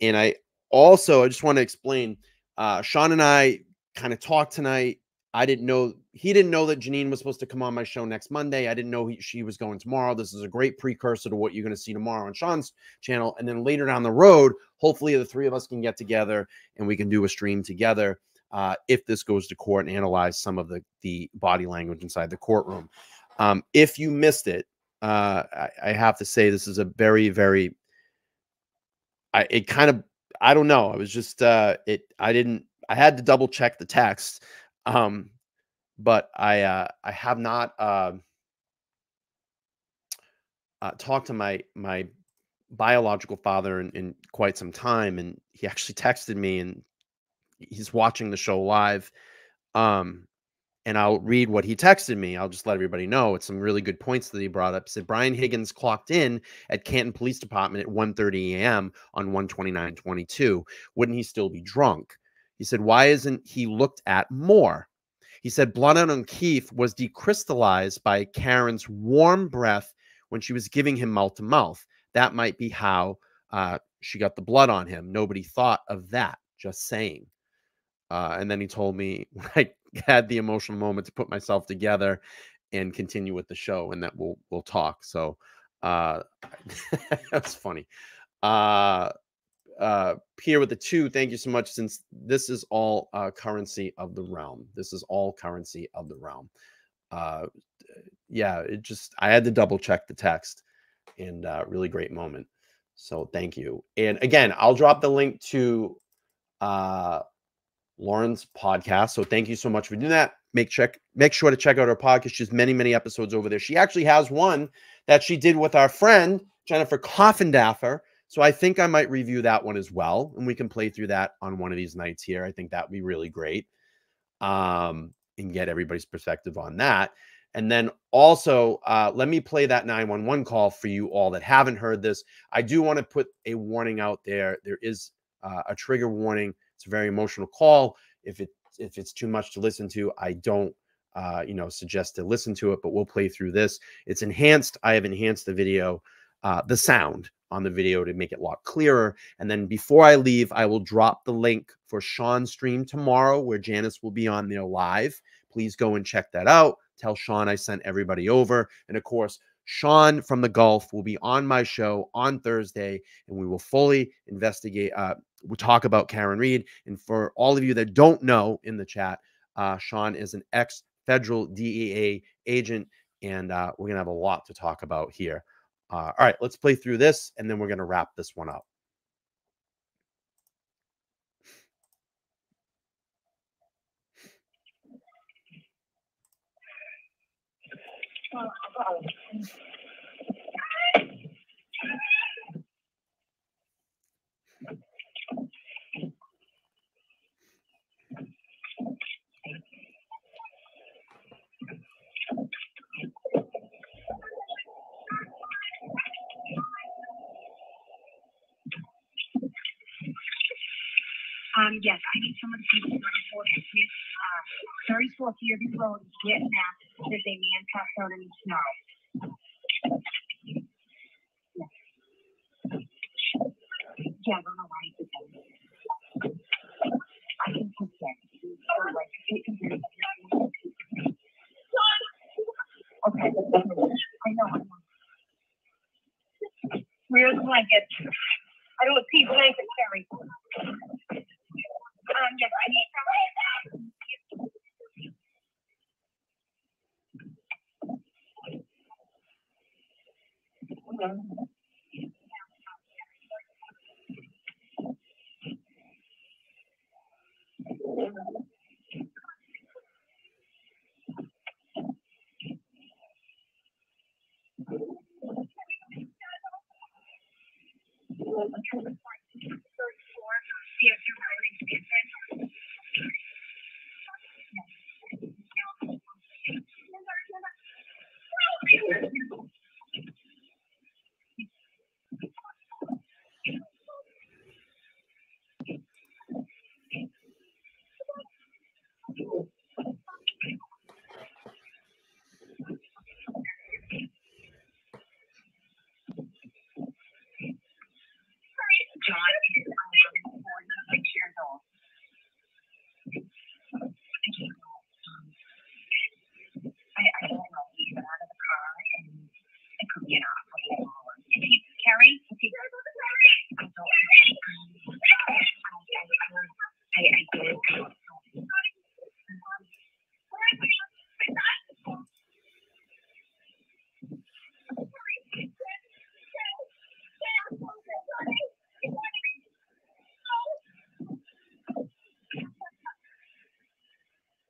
And I also I just want to explain. Uh, Sean and I kind of talked tonight. I didn't know he didn't know that Janine was supposed to come on my show next Monday. I didn't know he, she was going tomorrow. This is a great precursor to what you're going to see tomorrow on Sean's channel. And then later down the road, hopefully the three of us can get together and we can do a stream together uh, if this goes to court and analyze some of the the body language inside the courtroom. Um, if you missed it, uh, I, I have to say this is a very very. I it kind of I don't know. I was just uh, it. I didn't. I had to double check the text um but i uh i have not uh, uh talked to my my biological father in, in quite some time and he actually texted me and he's watching the show live um and i'll read what he texted me. I'll just let everybody know it's some really good points that he brought up. He said brian higgins clocked in at canton police department at 1 a.m on 12922 wouldn't he still be drunk he said, Why isn't he looked at more? He said, Blood on O'Keefe was decrystallized by Karen's warm breath when she was giving him mouth to mouth. That might be how uh, she got the blood on him. Nobody thought of that, just saying. Uh, and then he told me I had the emotional moment to put myself together and continue with the show, and that we'll we'll talk. So uh, that's funny. Uh, uh here with the two thank you so much since this is all uh currency of the realm. This is all currency of the realm. Uh yeah it just i had to double check the text and uh really great moment. So thank you. And again i'll drop the link to uh lauren's podcast so thank you so much for doing that. Make check make sure to check out her podcast. She's many many episodes over there. She actually has one that she did with our friend jennifer coffindaffer so I think I might review that one as well, and we can play through that on one of these nights here. I think that would be really great, um, and get everybody's perspective on that. And then also, uh, let me play that 911 call for you all that haven't heard this. I do want to put a warning out there. There is uh, a trigger warning. It's a very emotional call. If it if it's too much to listen to, I don't uh, you know suggest to listen to it. But we'll play through this. It's enhanced. I have enhanced the video, uh, the sound on the video to make it a lot clearer. And then before I leave, I will drop the link for Sean's stream tomorrow, where Janice will be on there live. Please go and check that out. Tell Sean I sent everybody over. And of course, Sean from the Gulf will be on my show on Thursday, and we will fully investigate. Uh, we'll talk about Karen Read. And for all of you that don't know in the chat, uh, Sean is an ex federal DEA agent, and uh, we're going to have a lot to talk about here. Uh, all right, let's play through this and then we're going to wrap this one up. Um, yes, I need someone to see 34th, uh, 34th Yearby get Vietnam. There's they man passed out in the snow. Yeah, I don't know why he did that. I think he's dead. Okay, I know. I know. Where I? I don't see blanket, Terry. Um, yes, I need some. Yes, you're right. John is um, six years old. I, I don't know. He got out of the car and it could be an operating Is he Carrie? Is he? I don't know. I, I don't know.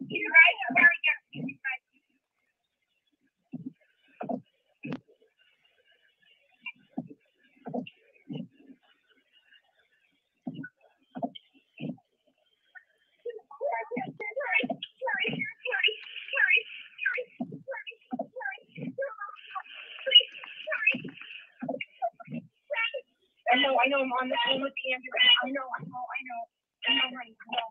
You guys are very good. You guys I know, I know, I'm on the phone with. I know, I know, I know, I know, honey, I know.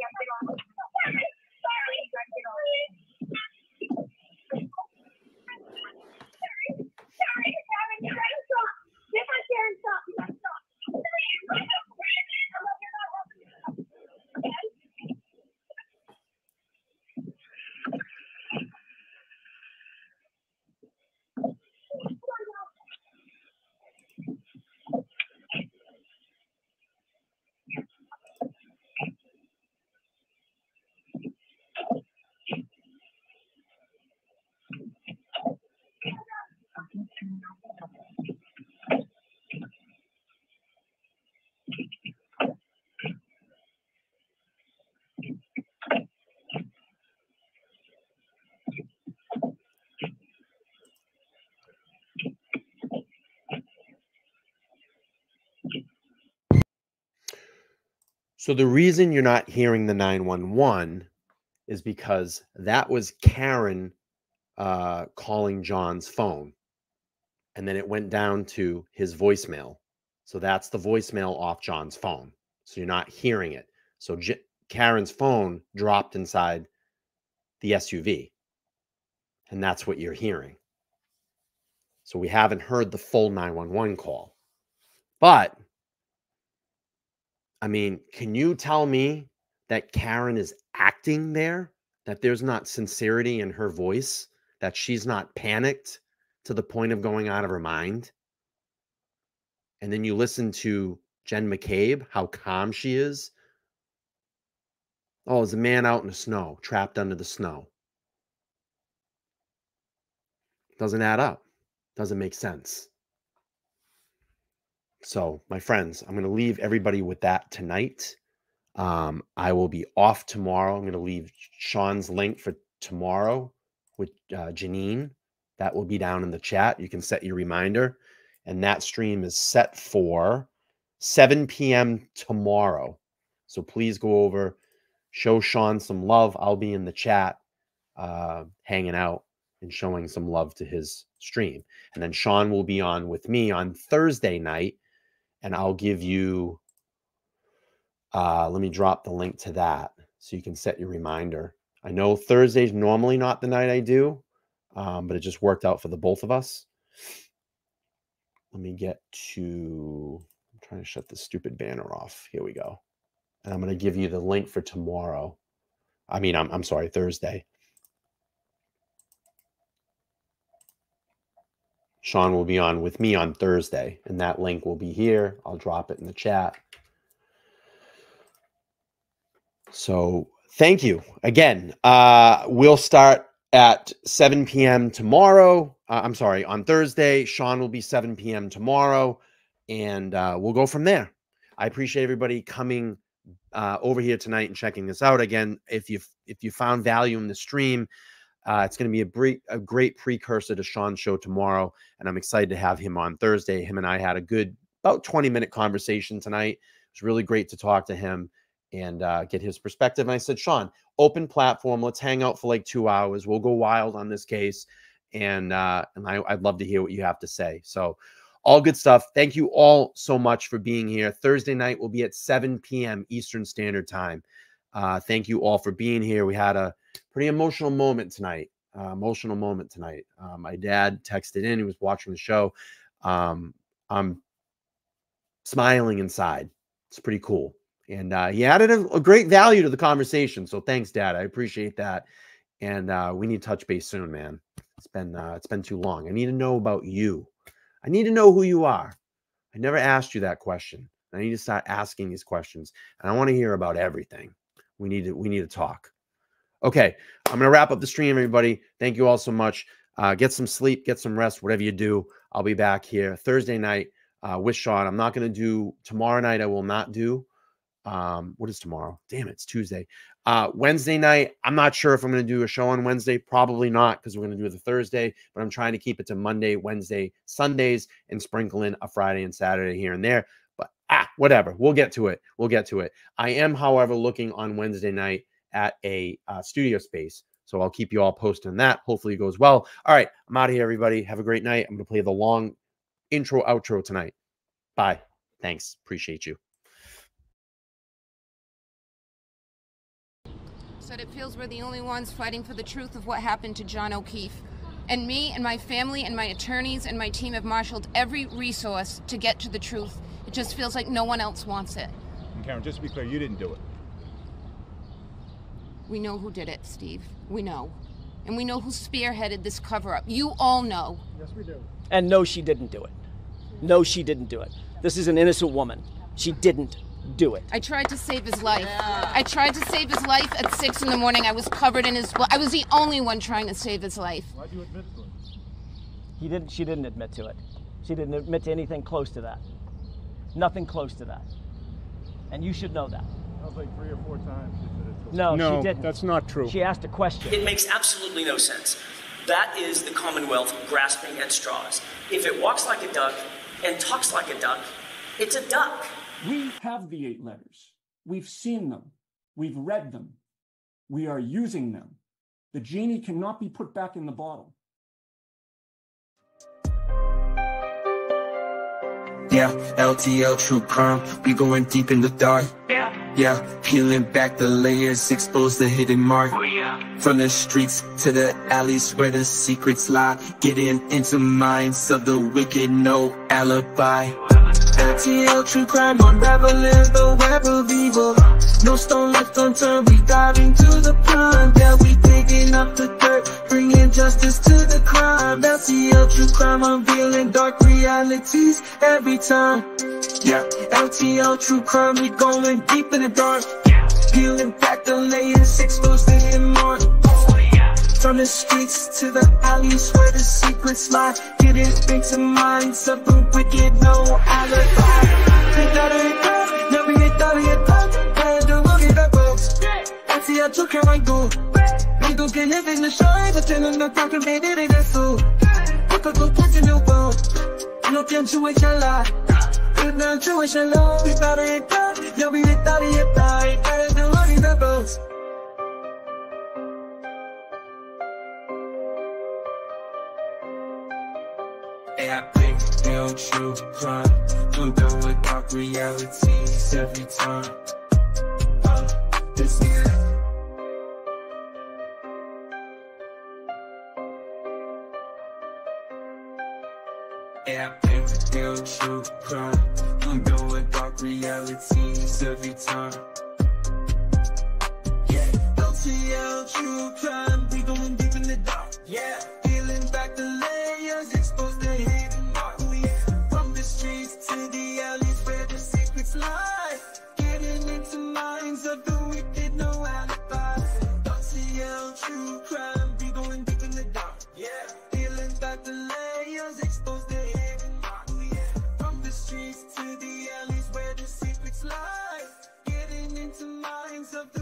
Yeah, get on. Sorry, you gotta get on. Sorry, Karen, you gotta stop. Get my Karen, stop. You gotta stop. So the reason you're not hearing the 911 is because that was Karen uh, calling John's phone. And then it went down to his voicemail. So that's the voicemail off John's phone. So you're not hearing it. So J- Karen's phone dropped inside the SUV. And that's what you're hearing. So we haven't heard the full 911 call. But I mean, can you tell me that Karen is acting there? That there's not sincerity in her voice? That she's not panicked to the point of going out of her mind? And then you listen to Jen McCabe, how calm she is. Oh, there's a man out in the snow, trapped under the snow. Doesn't add up. Doesn't make sense. So, my friends, I'm going to leave everybody with that tonight. Um, I will be off tomorrow. I'm going to leave Sean's link for tomorrow with uh, Janine. That will be down in the chat. You can set your reminder. And that stream is set for 7 p.m. tomorrow. So please go over, show Sean some love. I'll be in the chat uh, hanging out and showing some love to his stream. And then Sean will be on with me on Thursday night and I'll give you uh let me drop the link to that so you can set your reminder. I know Thursday's normally not the night I do, um, but it just worked out for the both of us. Let me get to I'm trying to shut this stupid banner off. Here we go. And I'm going to give you the link for tomorrow. I mean, I'm I'm sorry, Thursday. Sean will be on with me on Thursday, and that link will be here. I'll drop it in the chat. So thank you again. Uh, we'll start at 7 p.m. tomorrow. Uh, I'm sorry, on Thursday. Sean will be 7 p.m. tomorrow, and uh, we'll go from there. I appreciate everybody coming uh, over here tonight and checking this out. Again, if you if you found value in the stream, uh, it's going to be a, a great precursor to Sean's show tomorrow, and I'm excited to have him on Thursday. Him and I had a good about 20 minute conversation tonight. It was really great to talk to him and uh, get his perspective. And I said, Sean, open platform. Let's hang out for like two hours. We'll go wild on this case, and uh, and I, I'd love to hear what you have to say. So all good stuff. Thank you all so much for being here. Thursday night will be at 7 p.m. Eastern Standard Time. Uh, thank you all for being here. We had a pretty emotional moment tonight. Uh, emotional moment tonight. Uh, my dad texted in. He was watching the show. Um, I'm smiling inside. It's pretty cool. And uh, he added a, a, great value to the conversation. So thanks, Dad. I appreciate that. And uh, we need to touch base soon, man. It's been uh, it's been too long. I need to know about you. I need to know who you are. I never asked you that question. I need to start asking these questions, and I want to hear about everything. We need to we need to talk. Okay, I'm gonna wrap up the stream, everybody. Thank you all so much. Uh, get some sleep, get some rest, whatever you do. I'll be back here Thursday night uh, with Sean. I'm not gonna do tomorrow night. I will not do. Um, what is tomorrow? Damn it, it's Tuesday. Uh, Wednesday night, I'm not sure if I'm going to do a show on Wednesday. Probably not because we're going to do the Thursday, but I'm trying to keep it to Monday, Wednesday, Sundays, and sprinkle in a Friday and Saturday here and there. But ah, whatever. We'll get to it. We'll get to it. I am, however, looking on Wednesday night at a uh, studio space. So I'll keep you all posted on that. Hopefully it goes well. All right. I'm out of here, everybody. Have a great night. I'm going to play the long intro, outro tonight. Bye. Thanks. Appreciate you. said it feels we're the only ones fighting for the truth of what happened to John O'Keefe. And me and my family and my attorneys and my team have marshaled every resource to get to the truth. It just feels like no one else wants it. And Karen, just to be clear, you didn't do it. We know who did it, Steve. We know. And we know who spearheaded this cover up. You all know. Yes, we do. And no, she didn't do it. No, she didn't do it. This is an innocent woman. She didn't do it. I tried to save his life. Yeah. I tried to save his life at six in the morning. I was covered in his blood. I was the only one trying to save his life. Why'd you admit to it? He didn't. She didn't admit to it. She didn't admit to anything close to that. Nothing close to that. And you should know that. That was like three or four times. No, no, she didn't. That's not true. She asked a question. It makes absolutely no sense. That is the Commonwealth grasping at straws. If it walks like a duck and talks like a duck, it's a duck. We have the eight letters. We've seen them. We've read them. We are using them. The genie cannot be put back in the bottle. Yeah, LTL true crime. We going deep in the dark. Yeah. Yeah, peeling back the layers, expose the hidden mark. Oh, yeah. From the streets to the alleys where the secrets lie. Getting into minds of the wicked, no alibi. LTL true crime unraveling the web of evil. No stone left unturned, we dive into the prime. Yeah, we digging up the dirt, bringing justice to the crime. LTL true crime unveiling dark realities every time. Yeah, LTL true crime, we going deep in the dark. Peeling back the layers, expose the hidden mark. From the streets to the alleys where the secrets lie. Getting into minds of the wicked, no alibi. It it to I see I took care of go People can live in the shine But then I'm not talking, they get so Look at the pussy, no bone No tiempo, inshallah Good now, true, inshallah We thought it never get thought it Had to look at the books they'll true crime. I'm done with dark realities every time. Yeah, I think they'll true crime. With realities every time. Yeah, LTL true crime. We going deep in the dark. Yeah, something the